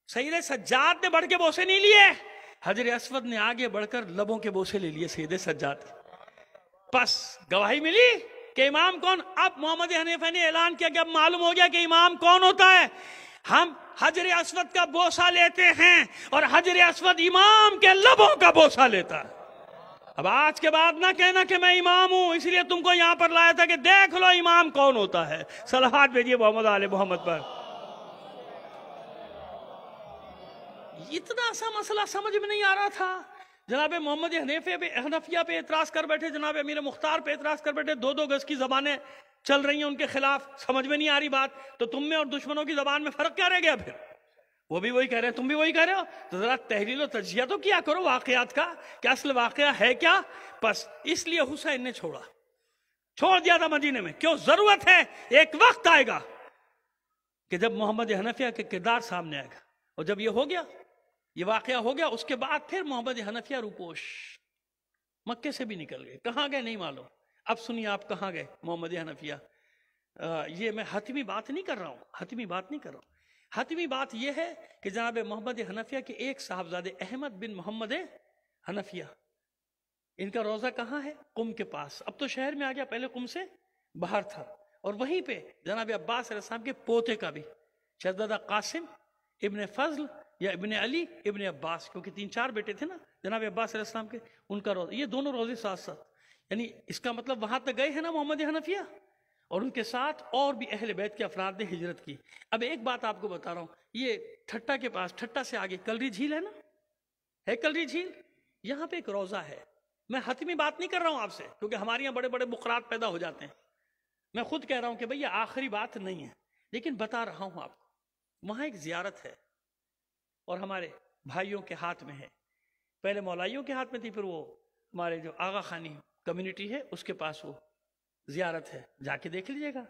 सही सज्जाद ने बढ़ के बोसे नहीं लिए। हजर असवद ने आगे बढ़कर लबों के बोसे ले लिए सीधे सज्जाद। बस, गवाही मिली कि इमाम कौन? अब मोहम्मद हनीफा ने ऐलान किया कि अब मालूम हो गया कि इमाम कौन होता है। हम हजर असवद का बोसा लेते हैं और हजर असवद इमाम के लबों का बोसा लेता है। अब आज के बाद ना कहना कि मैं इमाम हूँ, इसलिए तुमको यहाँ पर लाया था कि देख लो इमाम कौन होता है। सलाहत भेजिए मोहम्मद आल मोहम्मद पर। इतना सा मसला समझ में नहीं आ रहा था। जनाब मोहम्मद हनीफे पे, हनफिया पे एतराज़ कर बैठे, जनाब अमीर मुख्तार पे एतराज़ कर बैठे दो दो गज की जबानें चल रही हैं उनके खिलाफ। समझ में नहीं आ रही बात तो तुम में और दुश्मनों की जबान में फ़र्क क्या रह गया फिर? वो भी वही कह रहे हैं, तुम भी वही कह रहे हो? तो जरा तहरील तजिया तो किया करो वाकयात का क्या असल वाकया है क्या? बस इसलिए हुसैन ने छोड़ा। छोड़ दिया था मदीने में, क्यों? ज़रूरत है, एक वक्त आएगा कि जब मोहम्मद हनफिया के किरदार सामने आएगा। और जब ये हो गया ये वाकया हो गया। उसके बाद फिर मोहम्मद हनफिया रूपोश मक्के से भी निकल गए। कहाँ गए नहीं मालूम। अब सुनिए आप कहाँ गए मोहम्मद हनफिया। ये मैं हतमी बात नहीं कर रहा हूँ। हतमी बात नहीं कर रहा हूँ। हतमी बात यह है कि जनाब मोहम्मद हनफिया के एक साहबजादे अहमद बिन मोहम्मद हनफिया। इनका रोज़ा कहाँ है? कुम के पास। अब तो शहर में आ गया, पहले कुम से बाहर था। और वहीं पे जनाब अब्बास के पोते का भी। शहजादा कासिम इबन फजल या इबन अली, इबन अब्बास, क्योंकि तीन चार बेटे थे ना, जनाब अब्बास इस्लाम के, उनका रोज़ा, ये दोनों रोज़े साथ साथ यानी इसका मतलब वहाँ तक गए हैं ना मोहम्मद हनफिया? और उनके साथ और भी अहल बैत के अफराद ने हिजरत की। अब एक बात आपको बता रहा हूँ, ये ठट्टा के पास, ठट्टा से आगे कलरी झील है ना? है कलरी झील? यहाँ पे एक रोज़ा है। मैं हतमी बात नहीं कर रहा हूँ आपसे, क्योंकि हमारे यहाँ बड़े बड़े बुकरात पैदा हो जाते हैं। मैं खुद कह रहा हूँ कि भैया आखिरी बात नहीं है। लेकिन बता रहा हूँ आपको, वहाँ एक जियारत है। और हमारे भाइयों के हाथ में है। पहले मौलाइयों के हाथ में थी, फिर वो हमारे जो आगा खानी कम्युनिटी है, उसके पास वो जियारत है। जाके देख लीजिएगा।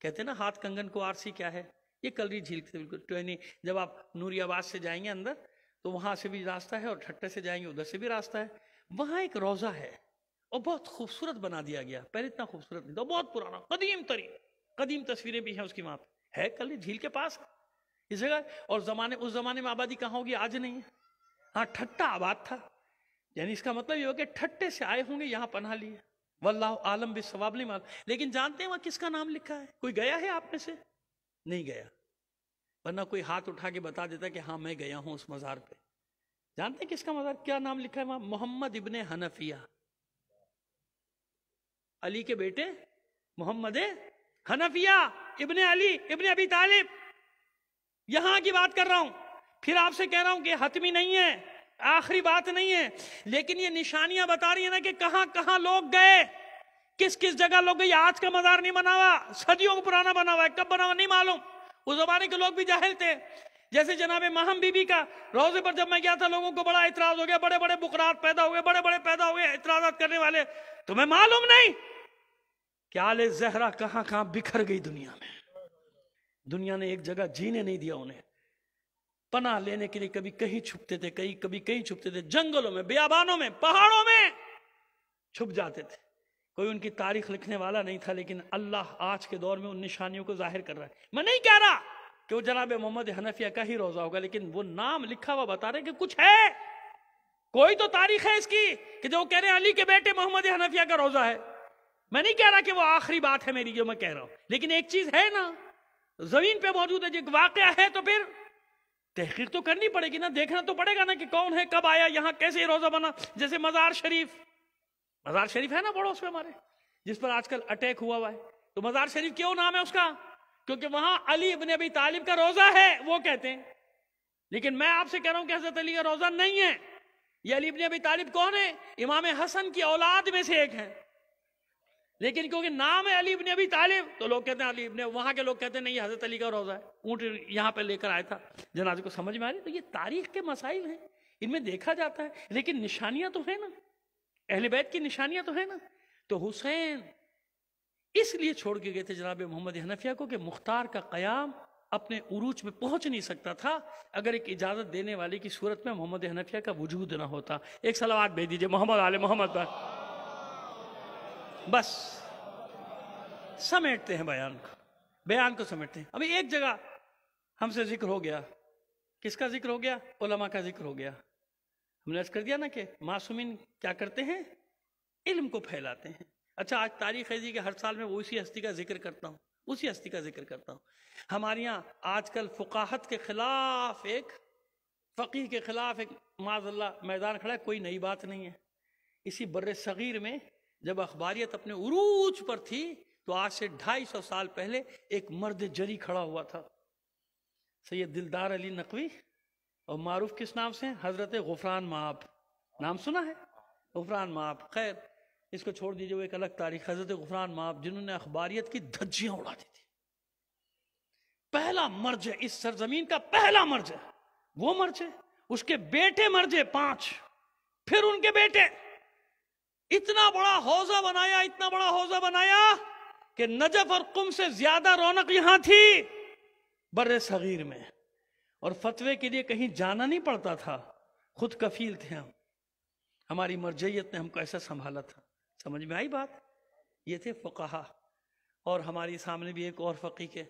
कहते हैं ना, हाथ कंगन को आरसी क्या है? ये कलरी झील से बिल्कुल ट्वेनी जब आप नूरियाबाद से जाएँगे अंदर तो वहाँ से भी रास्ता है और ठट्टे से जाएँगे, उधर से भी रास्ता है। वहाँ एक रोजा है और बहुत खूबसूरत बना दिया गया। पहले इतना खूबसूरत नहीं था, बहुत पुराना, कदीम तरी कदीम तस्वीरें भी हैं उसकी वहाँ है कल झील के पास इस जगह? और जमाने, उस जमाने में आबादी कहाँ होगी? आज नहीं है। हाँ ठट्टा आबाद था। यानी इसका मतलब ये हो कि ठट्टे से आए होंगे, यहाँ पना लिए। वल्लाह आलम भी सवाब नहीं माल लेकिन जानते हैं वहाँ किसका नाम लिखा है? कोई गया है आप में से? नहीं गया। वरना कोई हाथ उठा के बता देता कि हाँ मैं गया हूँ उस मज़ार पे। जानते हैं किसका मज़ार? क्या नाम लिखा है वहाँ? मोहम्मद इबन हनफिया। अली के बेटे? मोहम्मद हनफिया। इबन अली, इबन अबी तालिब। यहाँ की बात कर रहा हूँ। फिर आपसे कह रहा हूँ कि हतमी नहीं है, आखिरी बात नहीं है। लेकिन ये निशानियाँ बता रही है ना कि कहाँ कहाँ लोग गए, किस किस जगह लोग गए। आज का मजार नहीं बना हुआ सदियों को पुराना बना हुआ है, कब बना हुआ नहीं मालूम। उस जमाने के लोग भी जाहिल थे। जैसे जनाब महम बीबी का रोज़े पर जब मैं गया था, लोगों को बड़ा इतराज हो गया बड़े बड़े बुकरात पैदा हुए बड़े बड़े पैदा हुए इतराज करने वाले। तुम्हें मालूम नहीं क्या जहरा कहाँ कहाँ बिखर गई दुनिया में। दुनिया ने एक जगह जीने नहीं दिया उन्हें। पना लेने के लिए कभी कहीं छुपते थे, कहीं, कभी कहीं छुपते थे। जंगलों में, बियाबानों में, पहाड़ों में छुप जाते थे। कोई उनकी तारीख लिखने वाला नहीं था, लेकिन अल्लाह आज के दौर में उन निशानियों को ज़ाहिर कर रहा है। मैं नहीं कह रहा कि वो जनाब मोहम्मद हनफिया का ही रोजा होगा, लेकिन वो नाम लिखा हुआ बता रहे कि कुछ है। कोई तो तारीख है इसकी कि जो कह रहे हैं, अली के बेटे मोहम्मद हनफिया का रोजा है। मैं नहीं कह रहा कि वो आखिरी बात है मेरी, जो मैं कह रहा हूँ। लेकिन एक चीज़ है ना ज़मीन पे मौजूद है जो वाकया है तो फिर तहकीक तो करनी पड़ेगी ना, देखना तो पड़ेगा ना कि कौन है, कब आया, यहाँ कैसे रोजा बना, जैसे मजार शरीफ। मजार शरीफ है ना पड़ोस में हमारे, जिस पर आजकल अटैक हुआ हुआ है। तो मजार शरीफ क्यों नाम है उसका? क्योंकि वहाँ अली इबन अबी तालिब का रोजा है, वो कहते हैं। लेकिन मैं आपसे कह रहा हूँ कि हज़रत अली का रोजा नहीं है। ये अली इबन अबी तालिब कौन है? इमाम हसन की औलाद में से एक है। लेकिन क्योंकि नाम है अली इबन अभी तालिब तो लोग कहते हैं अली इबन, वहाँ के लोग कहते हैं, नहीं, हज़रत अली का रोजा है। ऊँट यहाँ पे लेकर आया था। जनाजे को समझ में आ रही तो ये तारीख के मसाइल हैं। इनमें देखा जाता है, लेकिन निशानियाँ तो है ना। अहल बैत की निशानियाँ तो है ना। तो हुसैन इसलिए छोड़ के गए थे जनाब मोहम्मद हनफिया को कि मुख्तार का कयाम अपने उरूज में पहुँच नहीं सकता था, अगर एक इजाज़त देने वाले की सूरत में मोहम्मद हनफिया का वजूद ना होता। एक सलावाद भेज दीजिए, मोहम्मद आल मोहम्मद पर बस। समेटते हैं बयान को। बयान को समेटते हैं। अभी एक जगह हमसे ज़िक्र हो गया। किसका ज़िक्र हो गया? उलमा का ज़िक्र हो गया। हमने अर्ज़ कर दिया ना कि मासूमिन क्या करते हैं? इल्म को फैलाते हैं। अच्छा आज तारीख है जी कि हर साल में वो उसी हस्ती का ज़िक्र करता हूँ। उसी हस्ती का ज़िक्र करता हूँ। हमारे यहाँ आजकल फुकाहत के खिलाफ एक, फ़कीह के खिलाफ एक माजल्ला मैदान खड़ा है, कोई नई बात नहीं है। इसी बर सग़ीर में जब अखबारियत अपने उरूज पर थी तो आज से ढाई सौ साल पहले एक मर्द जरी खड़ा हुआ था। सैयद दिलदार अली नकवी और मारूफ किस नाम से हज़रत गुफरान माप। नाम सुना है? गुफरान माप। खैर, इसको छोड़ दीजिए, वो एक अलग तारीख। हज़रत गुफरान माप, जिन्होंने अखबारियत की धज्जियाँ उड़ा दी थी। पहला मर्ज है, इस सरजमीन का पहला मर्ज है। वो मर्ज है, उसके बेटे मर्जे पाँच, फिर उनके बेटे। इतना बड़ा हौजा बनाया, इतना बड़ा हौजा बनाया कि नजफ और कुम से ज़्यादा रौनक यहाँ थी बर सगीर में। और फतवे के लिए कहीं जाना नहीं पड़ता था। खुद कफील थे हम। हमारी मर्जयत ने हमको ऐसा संभाला था। समझ में आई बात? ये थे फ़ुकाहा। और हमारे सामने भी एक और फ़की के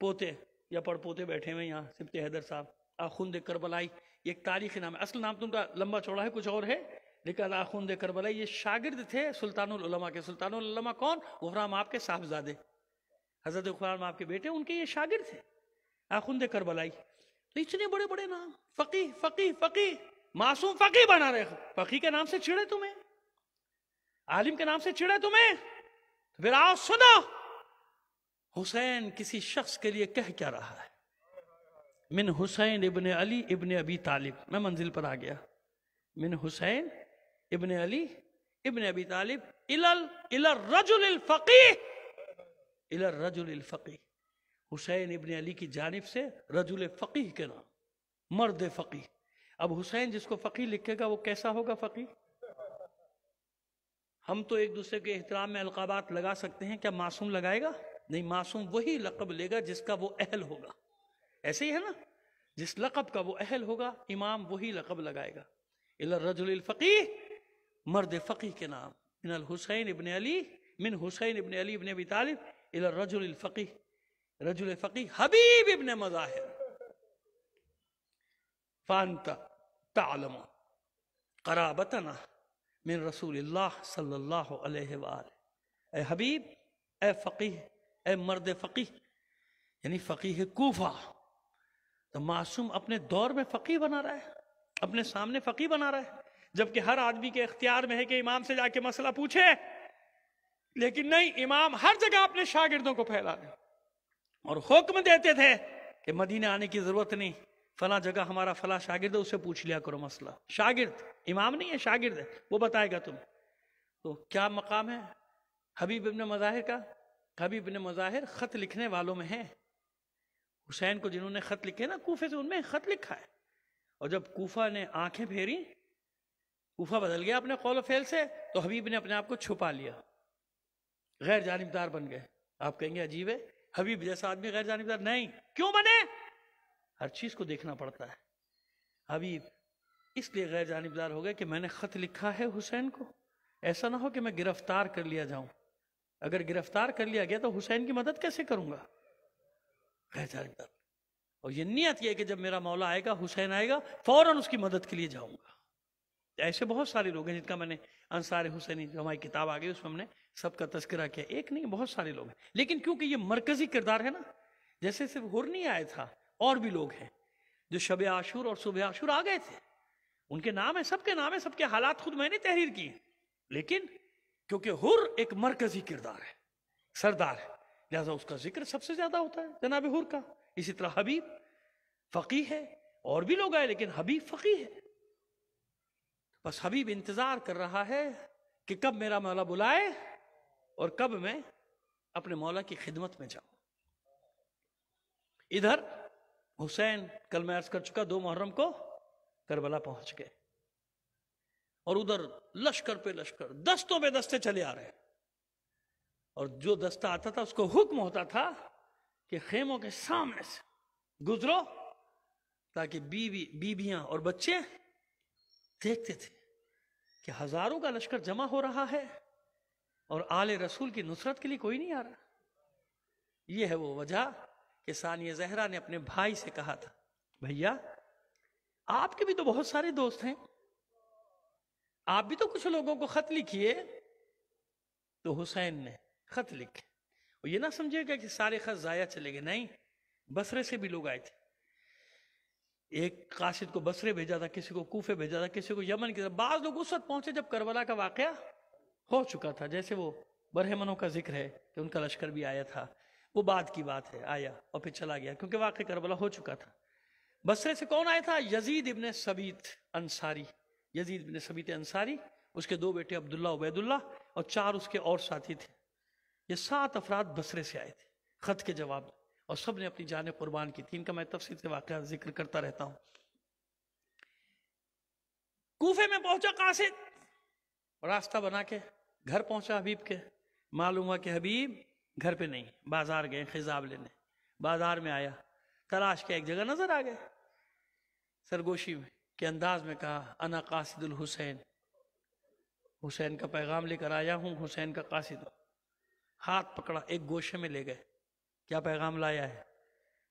पोते, या पड़पोते बैठे हुए यहाँ सिप्त हैदर साहब। आखुंद करबलाई एक तारीखी नाम है। असल नाम तो उनका लंबा चौड़ा है, कुछ और है। लेकिन आखुंद करबलाई ये शागिर्द थे सुल्तानुलमा के। सुल्तानुलमा कौन? गुफराम आपके साहबजादे। हज़रत गुफराम आपके बेटे, उनके ये शागिर्द थे। आखुंद करबलाई तो इतने बड़े बड़े नाम। फ़की फ़की फ़की मासूम फ़की बना रहे फ़की के नाम से छिड़े तुम्हें। आलिम के नाम से चिड़े तुम्हें। तो फिर आओ, सुनो। हुसैन किसी शख्स के लिए कह क्या रहा है? मिन हुसैन इबन अली इबन अबी तालिब। मैं मंजिल पर आ गया। मिन हुसैन इबन अली, इबन अबी तालिब, इलल इलर रजुल फकी इलर रजुल फकी हुसैन इबन अली की जानिब से रजुल फ़कीह के नाम, मर्द फ़कीह। अब हुसैन जिसको फ़कीह लिखेगा, वो कैसा होगा फ़कीह? हम तो एक दूसरे के एहतराम में अलकाबात लगा सकते हैं, क्या मासूम लगाएगा? नहीं, मासूम वही लकब लेगा जिसका वो अहल होगा। ऐसे ही है ना? जिस लकब का वो अहल होगा, इमाम वही लकब लगाएगा। रजुल फ़कीह मर्द फ़कीह के नाम। मिन हुसैन इबन अली, मिन हुसैन इबन अली इबन अबी तालिब रजुल फ़कीह। रजुल फ़कीह हबीब इबन मज़ाहिर। फ़ानता तालम कराबतना मिन रसूल सल्लल्लाहु अलैहि ए हबीब, ए फ़कीह, ए मर्द फ़कीह, यानी फ़कीह कूफा। तो मासूम अपने दौर में फ़कीह बना रहा है, अपने सामने फ़कीह बना रहा है। जबकि हर आदमी के इख्तियार में है कि इमाम से जाके मसला पूछे। लेकिन नहीं, इमाम हर जगह अपने शागिर्दों को फैला दे। और हुक्म देते थे कि मदीने आने की ज़रूरत नहीं, फला जगह हमारा फला शागिर्द है उससे पूछ लिया करो मसला। शागिर्द, इमाम नहीं है, शागिर्द है, वो बताएगा तुम तो क्या मकाम है? हबीब इबन मज़ाहिर का? हबीब इबन मज़ाहिर ख़त लिखने वालों में है। हुसैन को जिन्होंने ख़त लिखे ना, कूफे से उनमें ख़त लिखा है। और जब कूफा ने आँखें फेरी कूफा बदल गया अपने कौल फेल से तो हबीब ने अपने आप को छुपा लिया। गैर जानबदार बन गए। आप कहेंगे, अजीब है। हबीब जैसा आदमी गैर जानबदार नहीं। क्यों बने? हर चीज़ को देखना पड़ता है। हबीब, इसलिए गैर जानबदार हो गए कि मैंने ख़त लिखा है हुसैन को। ऐसा ना हो कि मैं गिरफ़्तार कर लिया जाऊँ। अगर गिरफ़्तार कर लिया गया तो हुसैन की मदद कैसे करूँगा? गैर जानबदार। और ये नियत यह कि जब मेरा मौला आएगा, हुसैन आएगा, फ़ौरन उसकी मदद के लिए जाऊँगा। ऐसे बहुत सारे लोग हैं जिनका मैंने अंसार हुसैनी जो हमारी किताब आ गई, उसमें हमने सबका तस्करा किया। एक नहीं, बहुत सारे लोग हैं। लेकिन क्योंकि ये मरकजी किरदार है ना, जैसे सिर्फ़ हुर नहीं आया था, और भी लोग हैं जो शब आशूर और सुबह आशूर आ गए थे। उनके नाम है, सबके नाम है, सबके हालात खुद मैंने तहरीर किए। लेकिन क्योंकि हुर एक मरकजी किरदार है, सरदार है, लिहाजा उसका ज़िक्र सबसे ज़्यादा होता है, जनाब हुर का। इसी तरह हबीब फकी है, और भी लोग आए, लेकिन हबीब फकी है। बस हबीब इंतज़ार कर रहा है कि कब मेरा मौला बुलाए और कब मैं अपने मौला की खिदमत में जाऊँ। इधर हुसैन कल मैं अर्ज़ कर चुका दो मुहर्रम को करबला पहुँच गए और उधर लश्कर पे लश्कर दस्तों पे दस्ते चले आ रहे हैं। और जो दस्ता आता था उसको हुक्म होता था कि खेमों के सामने से गुजरो ताकि बीवी बीबियाँ और बच्चे देखते थे कि हज़ारों का लश्कर जमा हो रहा है और आले रसूल की नुसरत के लिए कोई नहीं आ रहा। यह है वो वजह कि सानिया जहरा ने अपने भाई से कहा था, भैया, आपके भी तो बहुत सारे दोस्त हैं। आप भी तो कुछ लोगों को खत लिखिए। तो हुसैन ने खत लिखे। ये ना समझेगा कि सारे खत जाया चले गए। नहीं, बसरे से भी लोग आए थे। एक काशिद को बसरे भेजा था, किसी को कूफे भेजा था, किसी को यमन की बाद लोग उस वक्त पहुँचे जब करबला का वाक़ हो चुका था, जैसे वो बरहमनों का ज़िक्र है कि उनका लश्कर भी आया था। वो बाद की बात है, आया और फिर चला गया, क्योंकि वाक़ करबला हो चुका था। बसरे से कौन आया था? Yazid ibn Thabit Ansari. Yazid ibn Thabit Ansari, उसके दो बेटे अब्दुल्ला, उबैदुल्ला और चार उसके और साथी थे। ये सात अफराद बसरे से आए थे। खत के जवाब में। और सबने अपनी जान कुर्बान की थी। इनका मैं तफसील से वाक़ ज़िक्र करता रहता हूँ। कूफे में पहुँचा कासिद। रास्ता बना के, घर पहुँचा हबीब के। मालूम हुआ कि हबीब घर पे नहीं, बाज़ार गए, खिजाब लेने। बाज़ार में आया, तलाश के एक जगह नज़र आ गए। सरगोशी में, के अंदाज में कहा, अना कासिदुल हुसैन। हुसैन का पैगाम लेकर आया हूँ, हुसैन का कासिद। हाथ पकड़ा, एक गोशे में ले गए। क्या पैगाम लाया है?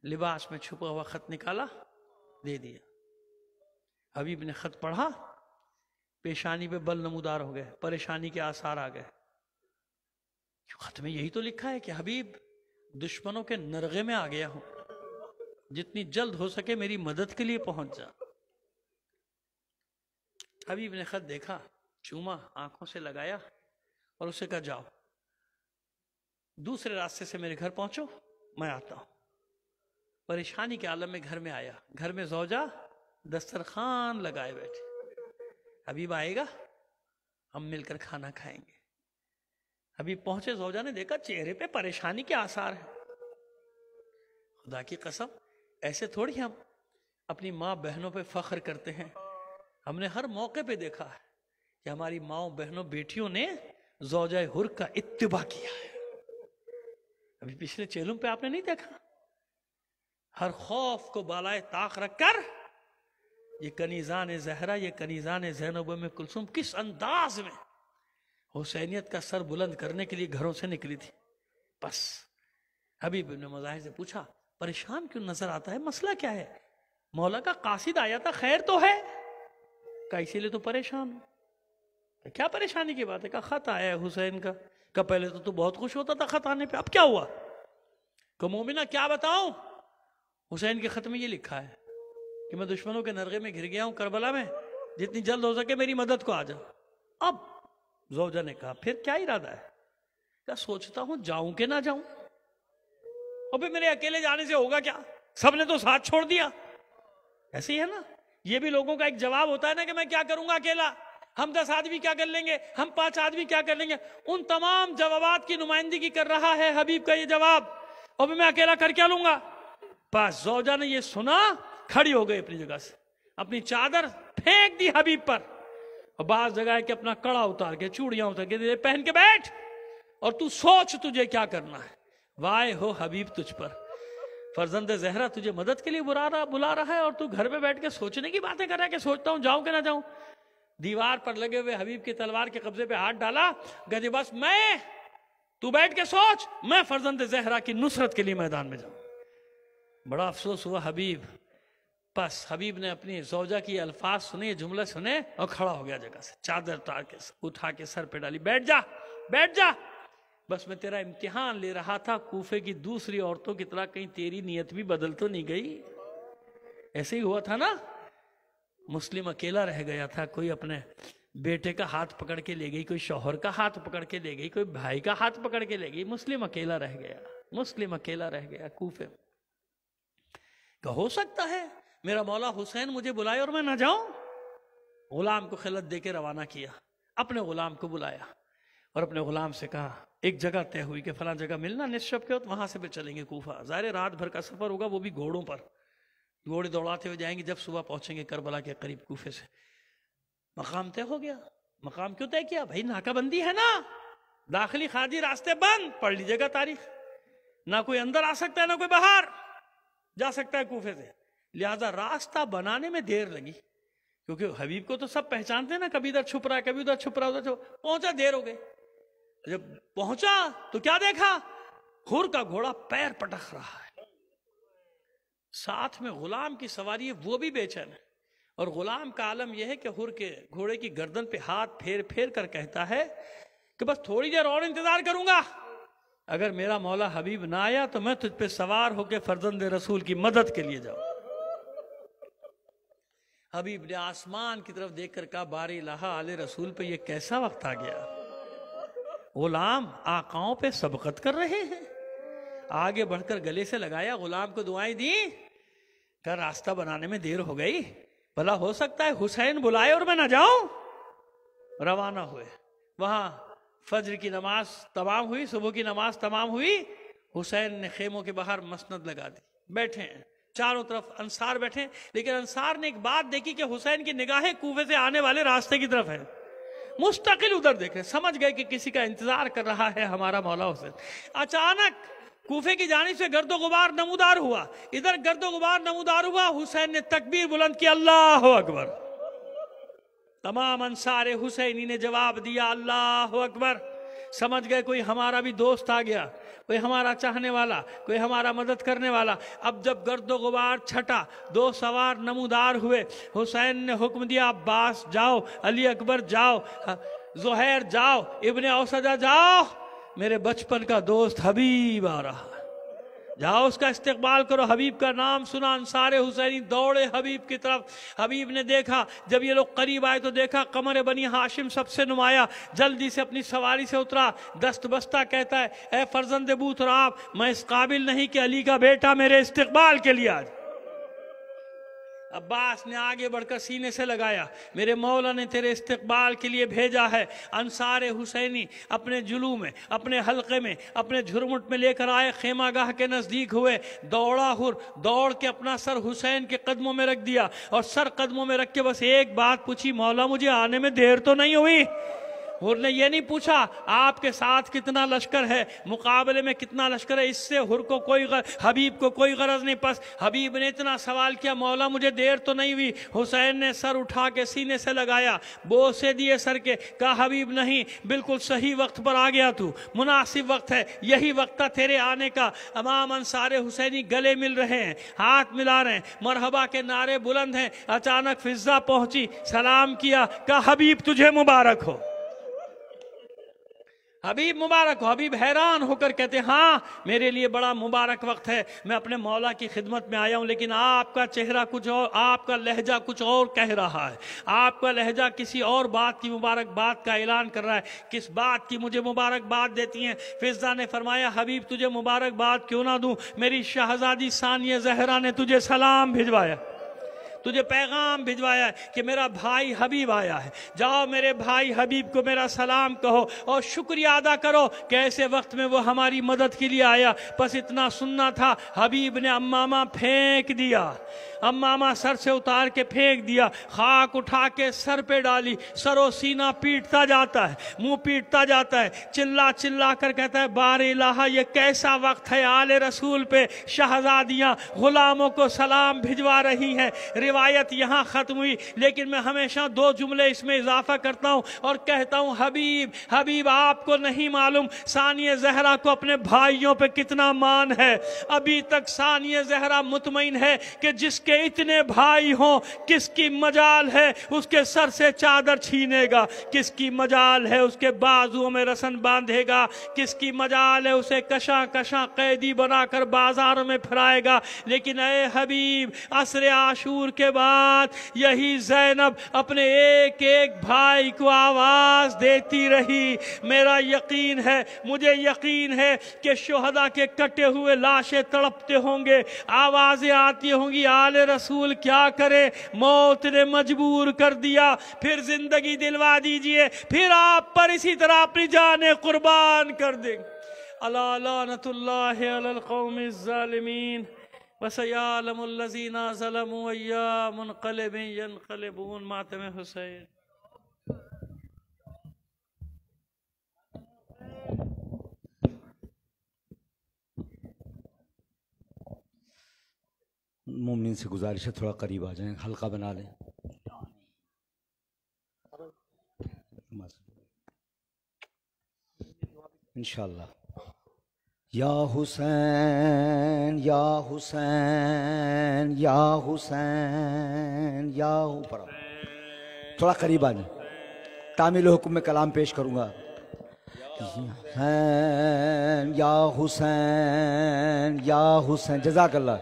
लिबास में छुपा हुआ खत निकाला, दे दिया। हबीब ने खत पढ़ा, पेशानी पे बल नमूदार हो गए, परेशानी के आसार आ गए। खत में यही तो लिखा है कि हबीब, दुश्मनों के नरगे में आ गया हूँ। जितनी जल्द हो सके मेरी मदद के लिए पहुँच जा। हबीब ने खत देखा, चूमा, आँखों से लगाया और उसे कहा, जाओ। दूसरे रास्ते से मेरे घर पहुंचो मैं आता हूँ। परेशानी के आलम में घर में आया। घर में जौजा दस्तरखान लगाए बैठे। हबीब आएगा, हम मिलकर खाना खाएँगे। अभी पहुँचे जौजा ने देखा चेहरे पे परेशानी के आसार हैं। खुदा की कसम, ऐसे थोड़ी हम अपनी माँ बहनों पे फख्र करते हैं। हमने हर मौके पे देखा है कि हमारी माओ बहनों बेटियों ने जौजा हुर का इत्तबा किया है। अभी पिछले चेलुम पे आपने नहीं देखा? हर खौफ को बालाए ताक रखकर, ये कनीजान जहरा, ये कनीजान जैनब में कुलसुम किस अंदाज में हुसैनियत का सर बुलंद करने के लिए घरों से निकली थी? बस हबीब ने मजाहिर से पूछा, परेशान क्यों नज़र आता है? मसला क्या है? मौला का कासिद आया था, खैर तो है, का इसीलिए तो परेशान क्या परेशानी की बात है? का खत आया है हुसैन का? का पहले तो तू बहुत खुश होता था खत आने पे, अब क्या हुआ? को मोमिना, क्या बताऊँ? हुसैन के खत में ये लिखा है कि मैं दुश्मनों के नरगे में घिर गया हूँ करबला में, जितनी जल्द हो सके मेरी मदद को आ जा। अब, जोजा ने कहा, फिर क्या इरादा है? क्या सोचता हूँ जाऊँ कि ना जाऊँ। फिर मेरे अकेले जाने से होगा क्या? सबने तो साथ छोड़ दिया। ऐसे ही है ना? ये भी लोगों का एक जवाब होता है ना कि मैं क्या करूँगा अकेला? हम दस आदमी क्या कर लेंगे? हम पाँच आदमी क्या कर लेंगे? उन तमाम जवाब की नुमाइंदगी कर रहा है हबीब का ये जवाब। और मैं अकेला कर क्या लूँगा? बस, जोजा ने ये सुना, खड़ी हो गई अपनी जगह से। अपनी चादर फेंक दी हबीब पर। और बाज जगह के अपना कड़ा उतार के, चूड़ियाँ उतार के पहन के बैठ। और तू सोच तुझे क्या करना है। वाय हो हबीब तुझ पर। फर्जंद जहरा तुझे मदद के लिए बुला रहा बुला रहा है और तू घर में बैठ के सोचने की बातें कर रहा है कि सोचता हूँ, जाऊँ कि ना जाऊँ? दीवार पर लगे हुए हबीब की तलवार के कब्जे पे हाथ डाला, गजे, बस मैं, तू बैठ के सोच, मैं फर्जंद जहरा की नुसरत के लिए मैदान में जाऊँ. बड़ा अफसोस हुआ हबीब। बस हबीब ने अपनी जोजा की अल्फाज सुने, जुमले सुने और खड़ा हो गया जगह से। चादर उतार के, उठा के सर पे डाली, बैठ जा बैठ जा। बस मैं तेरा इम्तिहान ले रहा था, कूफे की दूसरी औरतों की तरह कहीं तेरी नीयत भी बदल तो नहीं गई। ऐसे ही हुआ था ना? मुस्लिम अकेला रह गया था, कोई अपने बेटे का हाथ पकड़ के ले गई, कोई शौहर का हाथ पकड़ के ले गई, कोई भाई का हाथ पकड़ के ले गई, मुस्लिम अकेला रह गया, मुस्लिम अकेला रह गया कूफे हो सकता है, मेरा मौला हुसैन मुझे बुलाए और मैं ना जाऊँ? गुलाम को खिलत दे के रवाना किया, अपने गुलाम को बुलाया और अपने गुलाम से कहा, एक जगह तय हुई कि फला जगह मिलना निश्चप के वहाँ से फिर चलेंगे कूफा। ज़ाहिर रात भर का सफ़र होगा, वो भी घोड़ों पर। घोड़े दौड़ाते हुए जाएँगे, जब सुबह पहुँचेंगे करबला के करीब कूफे से। मकाम तय हो गया। मकाम क्यों तय किया? भाई, नाकाबंदी है ना। दाखिली खादी रास्ते बंद, पढ़ लीजिएगा तारीख। ना कोई अंदर आ सकता है, ना कोई बाहर जा सकता है कूफे से। लिहाजा रास्ता बनाने में देर लगी, क्योंकि हबीब को तो सब पहचानते हैं ना, कभी इधर छुप रहा है कभी उधर छुप रहा, उधर छुप पहुँचा, देर हो गई। जब पहुँचा तो क्या देखा? हुर का घोड़ा पैर पटक रहा है। साथ में गुलाम की सवारी है, वो भी बेचैन है। और गुलाम का आलम यह है कि हुर के घोड़े की गर्दन पे हाथ फेर फेर कर कहता है कि बस थोड़ी देर और इंतज़ार करूँगा। अगर मेरा मौला हबीब ना आया तो मैं तुझ पे सवार होकर फर्जंद रसूल की मदद के लिए जाऊँ। हबीब ने आसमान की तरफ़ देखकर कहा, बारी लहा, आले रसूल पे ये कैसा वक्त आ गया? गुलाम आकाओं पे सबकत कर रहे हैं। आगे बढ़कर गले से लगाया, गुलाम को दुआएँ दी कर रास्ता बनाने में देर हो गई। भला हो सकता है हुसैन बुलाए और मैं ना जाऊँ? रवाना हुए। वहाँ फज्र की नमाज़ तमाम हुई, सुबह की नमाज़ तमाम हुई। हुसैन ने खेमों के बाहर मसनद लगा दी। बैठे हैं। चारों तरफ़ अंसार बैठे लेकिन अंसार ने एक बात देखी कि हुसैन की निगाहें कुएँ से आने वाले रास्ते की तरफ़ है। मुस्तकिल उधर देख रहे समझ गए कि किसी का इंतज़ार कर रहा है हमारा मौला हुसैन। अचानक कूफे की जानी से गर्दो गुबार नमूदार हुआ। इधर गर्दो गुबार नमूदार हुआ, हुसैन ने तकबीर बुलंद की अल्लाह अकबर। तमाम अंसार हुसैनी ने जवाब दिया, अल्लाह अकबर। समझ गए, कोई हमारा भी दोस्त आ गया, कोई हमारा चाहने वाला, कोई हमारा मदद करने वाला। अब जब गर्दो गुबार छटा, दो सवार नमूदार हुए, हुसैन ने हुक्म दिया, अब्बास जाओ, अली अकबर जाओ जोहैर जाओ, इब्ने औसदा जाओ। मेरे बचपन का दोस्त हबीब आ रहा जाओ उसका इस्तेकबाल करो, हबीब का नाम सुना, अंसारे हुसैनी दौड़े हबीब की तरफ़। हबीब ने देखा, जब ये लोग करीब आए तो देखा, कमर बनी हाशिम सबसे नुमाया, जल्दी से अपनी सवारी से उतरा। दस्त बस्ता कहता है, ए फर्जंद बूथ आप, मैं इस काबिल नहीं कि अली का बेटा मेरे इस्तेकबाल के लिए आज अब्बास ने आगे बढ़कर सीने से लगाया, मेरे मौला ने तेरे इस्तकबाल के लिए भेजा है, अंसार हुसैनी, अपने जुलू में, अपने हलके में, अपने झुरमुट में लेकर आए खेमा गाह के नज़दीक हुए, दौड़ा हुर, दौड़ के अपना सर हुसैन के कदमों में रख दिया और सर कदमों में रख के बस एक बात पूछी, मौला, मुझे आने में देर तो नहीं हुई? हुर ने यह नहीं पूछा आपके साथ कितना लश्कर है मुकाबले में कितना लश्कर है इससे हुर को कोई गर, हबीब को कोई गरज नहीं पस। हबीब ने इतना सवाल किया मौला मुझे देर तो नहीं हुई। हुसैन ने सर उठा के सीने से लगाया बो से दिए सर के कहा हबीब नहीं बिल्कुल सही वक्त पर आ गया तू मुनासिब वक्त है यही वक्त था तेरे आने का। अमाम अंसारे हुसैनी गले मिल रहे हैं हाथ मिला रहे हैं मरहबा के नारे बुलंद हैं अचानक फिजा पहुँची सलाम किया कहा हबीब तुझे मुबारक हो। हबीब मुबारक हो हबीब हैरान होकर कहते हाँ मेरे लिए बड़ा मुबारक वक्त है। मैं अपने मौला की खिदमत में आया हूँ, लेकिन आपका चेहरा कुछ और, आपका लहजा कुछ और कह रहा है। आपका लहजा किसी और बात की मुबारकबाद का ऐलान कर रहा है। किस बात की मुझे मुबारकबाद देती हैं? फिजा ने फरमाया, हबीब, तुझे मुबारकबाद क्यों ना दूँ? मेरी शहजादी सानिया जहरा ने तुझे सलाम भिजवाया। तुझे पैगाम भिजवाया कि मेरा भाई हबीब आया है। जाओ मेरे भाई हबीब को मेरा सलाम कहो और शुक्रिया अदा करो कि ऐसे वक्त में वो हमारी मदद के लिए आया। बस इतना सुनना था, हबीब ने अम्मामा फेंक दिया। अम्मामा सर से उतार के फेंक दिया, खाक उठा के सर पे डाली सरो सीना पीटता जाता है, मुँह पीटता जाता है, चिल्ला चिल्ला कर कहता है, बार इलाहा ये कैसा वक्त है आले रसूल पे, शहजादियाँ गुलामों को सलाम भिजवा रही हैं। रिवायत यहाँ ख़त्म हुई, लेकिन मैं हमेशा दो जुमले इसमें इजाफा करता हूँ और कहता हूँ, हबीब हबीब, आपको नहीं मालूम सानिय जहरा को अपने भाइयों पर कितना मान है। अभी तक सानिय जहरा मुतमिन है कि जिसके इतने भाई हों? किसकी मजाल है? उसके सर से चादर छीनेगा। किसकी मजाल है? उसके बाजुओं में रसन बांधेगा। किसकी मजाल है? उसे कशा कशा कैदी बनाकर बाजारों में फिराएगा। लेकिन अय हबीब, असर आशूर के बाद यही जैनब अपने एक एक भाई को आवाज़ देती रही। मेरा यकीन है, मुझे यकीन है कि शोहदा के कटे हुए लाशें तड़पते होंगे। आवाज़ें आती होंगी, आले रसूल क्या करे? मौत ने मजबूर कर दिया। फिर ज़िंदगी दिलवा दीजिए। फिर आप पर इसी तरह अपनी जान कुर्बान कर देंगे। अलामीन वसयालमजीना मातम हुसैन। मोमिन से गुजारिश है, थोड़ा करीब आ जाएँ, हल्का बना लें। इंशाल्लाह। या हुसैन या हुसैन या हुसैन, या ऊपर थोड़ा करीब आ जाए। तामिल हुक्म में कलाम पेश करूँगा। हुसैन, या हुसैन या हुसैन जजाकल्ला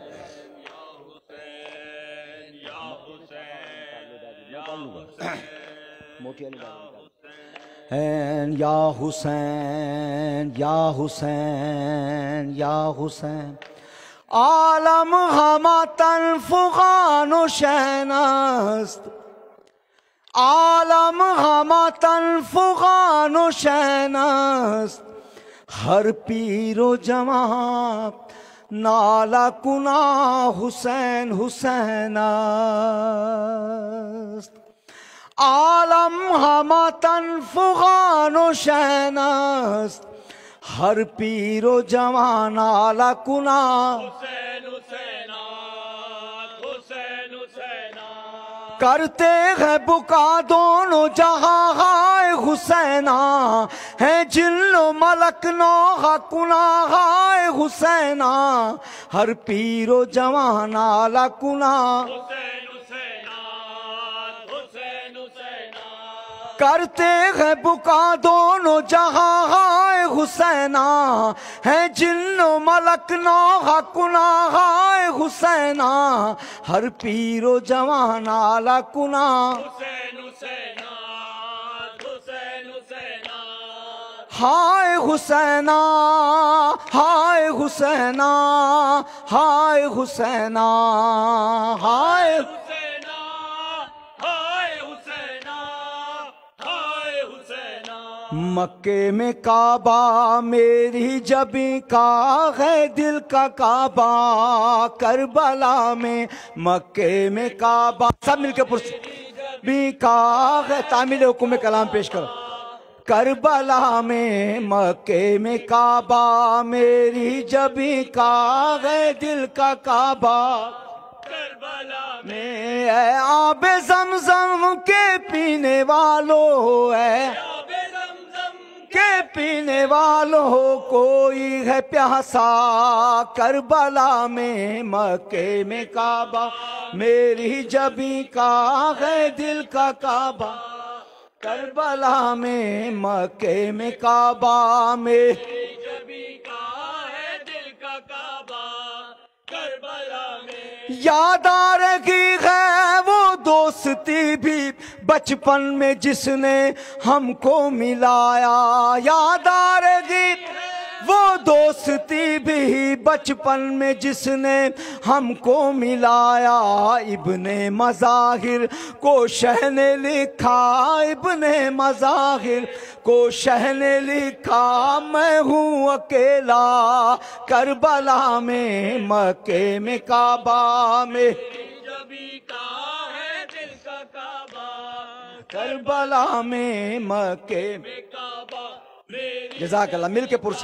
वाली हुसैन या हुसैन या हुसैन या हुसैन। आलम हमा तनफुगान शहनस्त। आलम हमा तनफुगान शहनस्त। हर पीरो जमा नाला कुना हुसैन हुसैनस्त। आलम हमा तनफुगान शहनस्त हर पीरो जवान आला कुना। करते हैं बुका दोनों जहाँ हाय हुसैना है जिल्लो मलक नो हकुना हाय हुसैना हर पीरो जवान आला कुना। करते हैं बुका दोनों जहाँ हाय हुसैना है जिन्नो मलक नो हकुना हाय हुसैना। हर पीरो जवान आला कुना। हाय हुसैना हाय हुसैना हाय हुसैना हाय। हुसैना हाय मक्के में काबा मेरी जबी का है दिल का काबा करबला में मक्के में काबा। सब मिलके पुरुष भी का है तामिल हुकुम में कलाम पेश करो। करबला में मक्के में काबा मेरी जबी का है दिल का काबा। करबला में है आबे जमजम के पीने वालों है पीने वालों कोई है प्यासा। करबला में मके में काबा, मेरी जबी का है दिल का काबा। करबला में मके में काबा में याद आ रही है वो दोस्ती भी बचपन में जिसने हमको मिलाया आ रही वो दोस्ती भी बचपन में जिसने हमको मिलाया, इब्ने मजाहिर को शह ने लिखा, इब्ने मजाहिर को शह ने लिखा, मैं हूँ अकेला करबला में, मक्के में काबा में। करबला में मके में जजाकल्ला मिल के पुरुष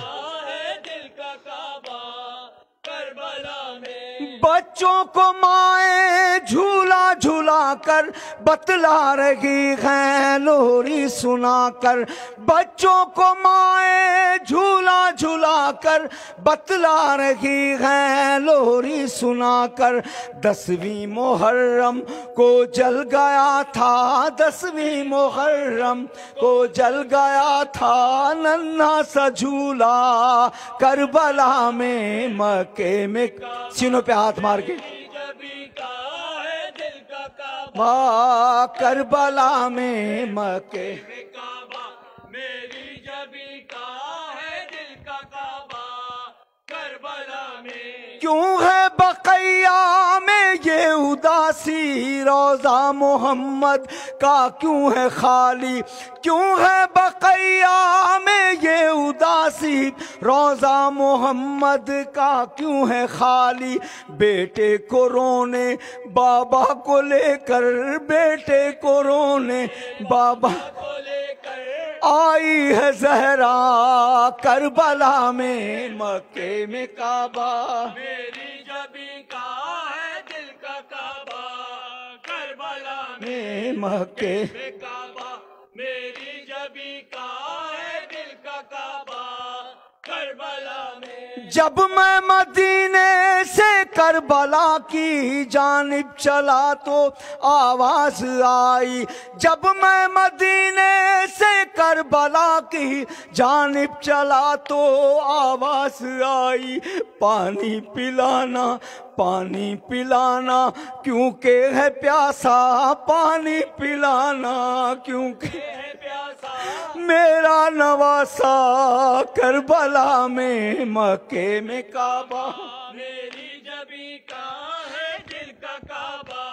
बच्चों को माए झूला झूला कर बतला रही है लोरी सुना कर बच्चों को माए झूला झूला कर बतला रही है लोरी सुना कर दसवीं मुहर्रम को जल गया था, दसवीं मुहर्रम को जल गया था नन्ना सा झूला करबला में मक्के में सीनों पे हाथ मार के। करबला में मके में मके। मेरी जबी का है दिल का काबा। करबला में। क्यों है बकैया में ये उदासी? रोजा मोहम्मद का क्यों है खाली? क्यों है बकैया में ये उदासी? रोजा मोहम्मद का क्यों है खाली? बेटे को रोने, बाबा को लेकर, बेटे को रोने, बाबा को लेकर आई है जहरा करबला में में काबा। मेरी जबी का है दिल का काबा। करबला में में मक्के। में काबा। मेरी जबी का है दिल का काबा। जब मैं मदीने से करबला की जानब चला तो आवाज़ आई। जब मैं मदीने से करबला की जानब चला तो आवाज़ आई। पानी पिलाना पानी पिलाना क्योंकि है प्यासा पानी पिलाना क्योंकि है प्यासा मेरा नवासा करबला में मके में काबा। मेरी जबी का है दिल का काबा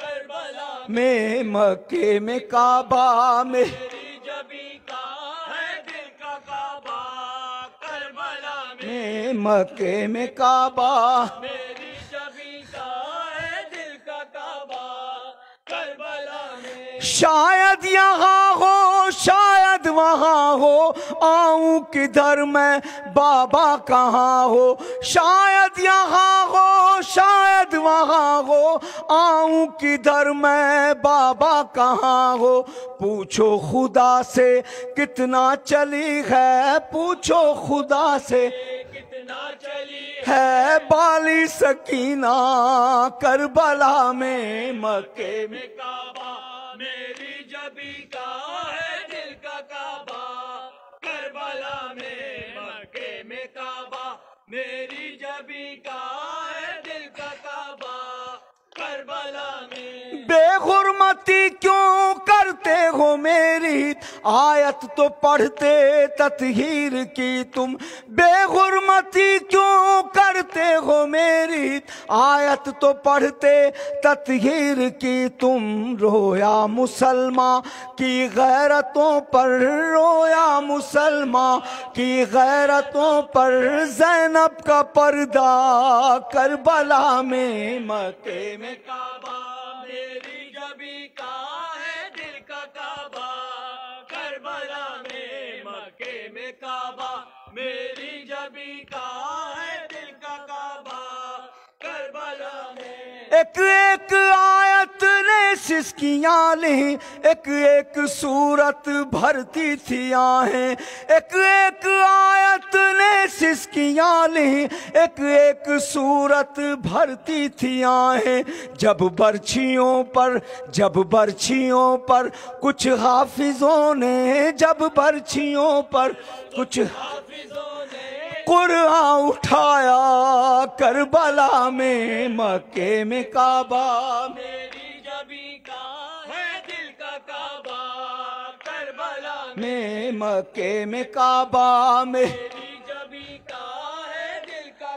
करबला में मक्के में काबा में। मेरी जबी का है दिल का काबा। करबला में। मक्के में काबा। मेरी जबी का है दिल का काबा। शायद यहाँ हो, शायद वहाँ हो। आऊँ किधर मैं, बाबा कहाँ हो? शायद यहाँ हो, शायद वहाँ हो। आऊँ किधर मैं, बाबा कहाँ हो? पूछो खुदा से, कितना चली है? पूछो खुदा से। है बाली सकीना करबला में मक्के। में काबा मेरी जबी का है दिल का काबा। करबला में मक्के में काबा मेरी जबी का है बेगुरमती क्यों करते हो मेरी आयत? तो पढ़ते ततहीर की तुम। बेगुरमती क्यों करते हो मेरी आयत? तो पढ़ते ततहीर की तुम। रोया मुसलमान की गैरतों पर, रोया मुसलमान की गैरतों पर जैनब का पर्दा करबला में मक्के में काबा, मेरी जबी का है दिल का काबा। करबला में मक्के में काबा, मेरी जबी का है दिल का काबा। करबला में एक एक आयत ने सिस्कियाँ ली, एक एक सूरत भरती थी आहें एक एक आयत ने सिस्कियाँ ली, एक एक सूरत भरती थी आहें जब बर्छियों पर, जब बर्छियों पर कुछ हाफिजों ने, जब बर्छियों पर कुछ कुरान उठाया करबला में, मक्के में, काबा मेरी जबी का है दिल का काबा, करबला में में मक्के में, काबा मेरी जबी है दिल का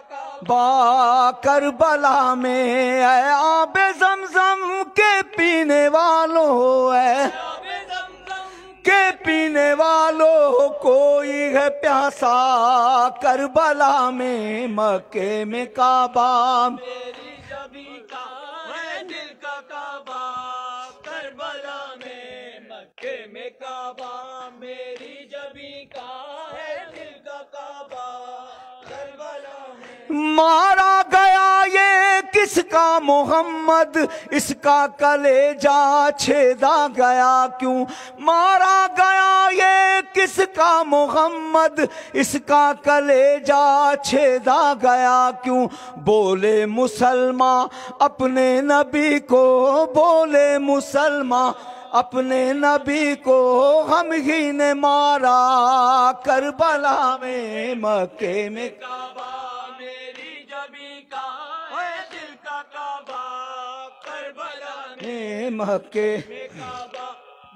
करबला में आबे जमजम के पीने वालों है के पीने वालों कोई है प्यासा, करबला में, मक्के में काबा। मेरी जबी है दिल का काबा, करबला में, मक्के में काबा। मेरी जबी का है दिल का काबा। मारा गया ये किसका मोहम्मद? इसका कलेजा छेदा गया क्यों? मारा गया ये किसका मोहम्मद? इसका कलेजा छेदा गया क्यों? बोले मुसलमान, अपने नबी को बोले मुसलमान। अपने नबी को हम ही ने मारा करबला में मक्के में। काबा मेरी जबी का है दिल का काबा करबला में। में काबा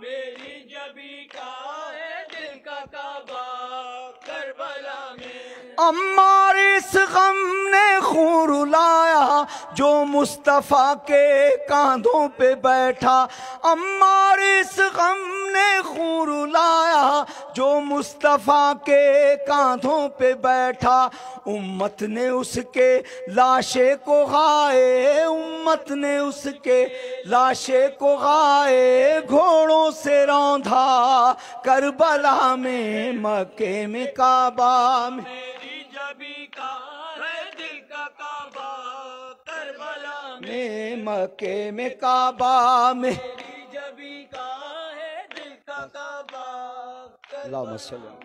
मेरी जबी का है अम्मार इस गम ने खून रुलाया जो मुस्तफ़ा के कांधों पे बैठा। अम्मार इस गम ने खून रुलाया जो मुस्तफ़ा के कांधों पे बैठा। उम्मत ने उसके लाशे को गाए, उम्मत ने उसके लाशे को गाए, घोड़ों से रौंधा करबला में मक्के में काबा में मेरी जबी का है दिल का काबा करबला में में मक्के में काबा में मेरी जबी का है दिल का काबा अल्लाहुम्मा सल्ली अला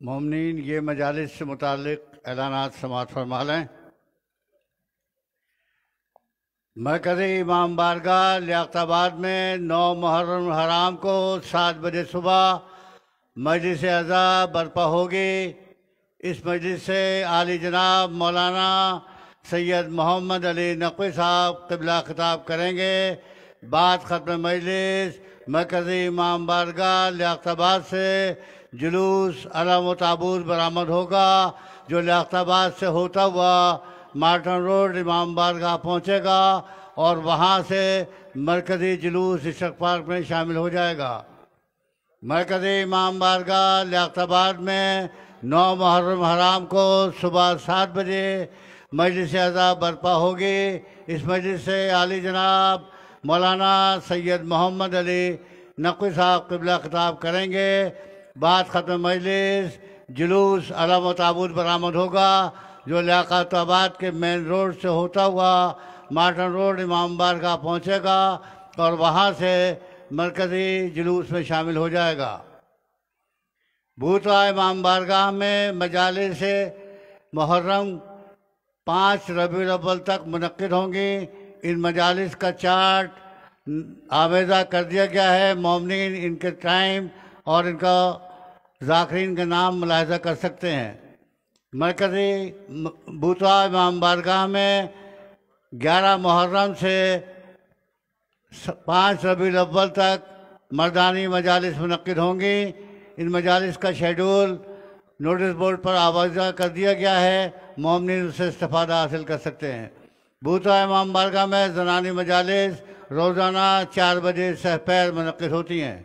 ममनिन, ये मजालिस से मुतालिक ऐलानात समात फरमा लें। मरकज़ी इमाम बारगाह लियाताबाद में नौ मुहर्रम हराम को सात बजे सुबह मजलिस अज़ा बर्पा होगी। इस मजलिस से आली जनाब मौलाना सैयद मोहम्मद अली नकवी साहब कबला खिताब करेंगे। बाद ख़त्म मजलिस मरकज़ी इमाम बारगाह लियाताबाद से जुलूस अलम ताबूत बरामद होगा, जो लियाताबाद से होता हुआ मार्टन रोड इमाम बारगाह पहुँचेगा और वहाँ से मरकज़ी जुलूस इशक पार्क में शामिल हो जाएगा। मरकज़ी इमाम बारगाह लियाबाद में नौ मुहर्रम हराम को सुबह सात बजे मजलिस अदा बर्पा होगी। इस मजलिस से आली जनाब मौलाना सैयद मोहम्मद अली नकवी साहब कबला खिताब करेंगे। बाद ख़त्म, मजलिस, जुलूस अलम ताबूत बरामद होगा। जो लियाकताबाद के मेन रोड से होता हुआ मार्टन रोड इमाम बारगाह पहुँचेगा और वहाँ से मरकज़ी जुलूस में शामिल हो जाएगा। भूतवा इमाम बारगाह में मजाले से मुहर्रम पाँच रबी अव्वल तक मुनद होंगी। इन मजालस का चार्ट आवेदा कर दिया गया है। मोमिन इनके टाइम और इनका जाकरीन का नाम मुलाहजा कर सकते हैं। मरकज़ी बूतवा इमाम बारगाह में ग्यारह मुहर्रम से पाँच रबी अव्वल तक मर्दानी मजालस मुनद होंगी। इन मजालस का शेड्यूल नोटिस बोर्ड पर आवाज़ा कर दिया गया है। मोमिन उससे इस्तेफादा हासिल कर सकते हैं। बूता इमाम बारगाह में जनानी मजालस रोज़ाना चार बजे सहपैर मनद होती हैं।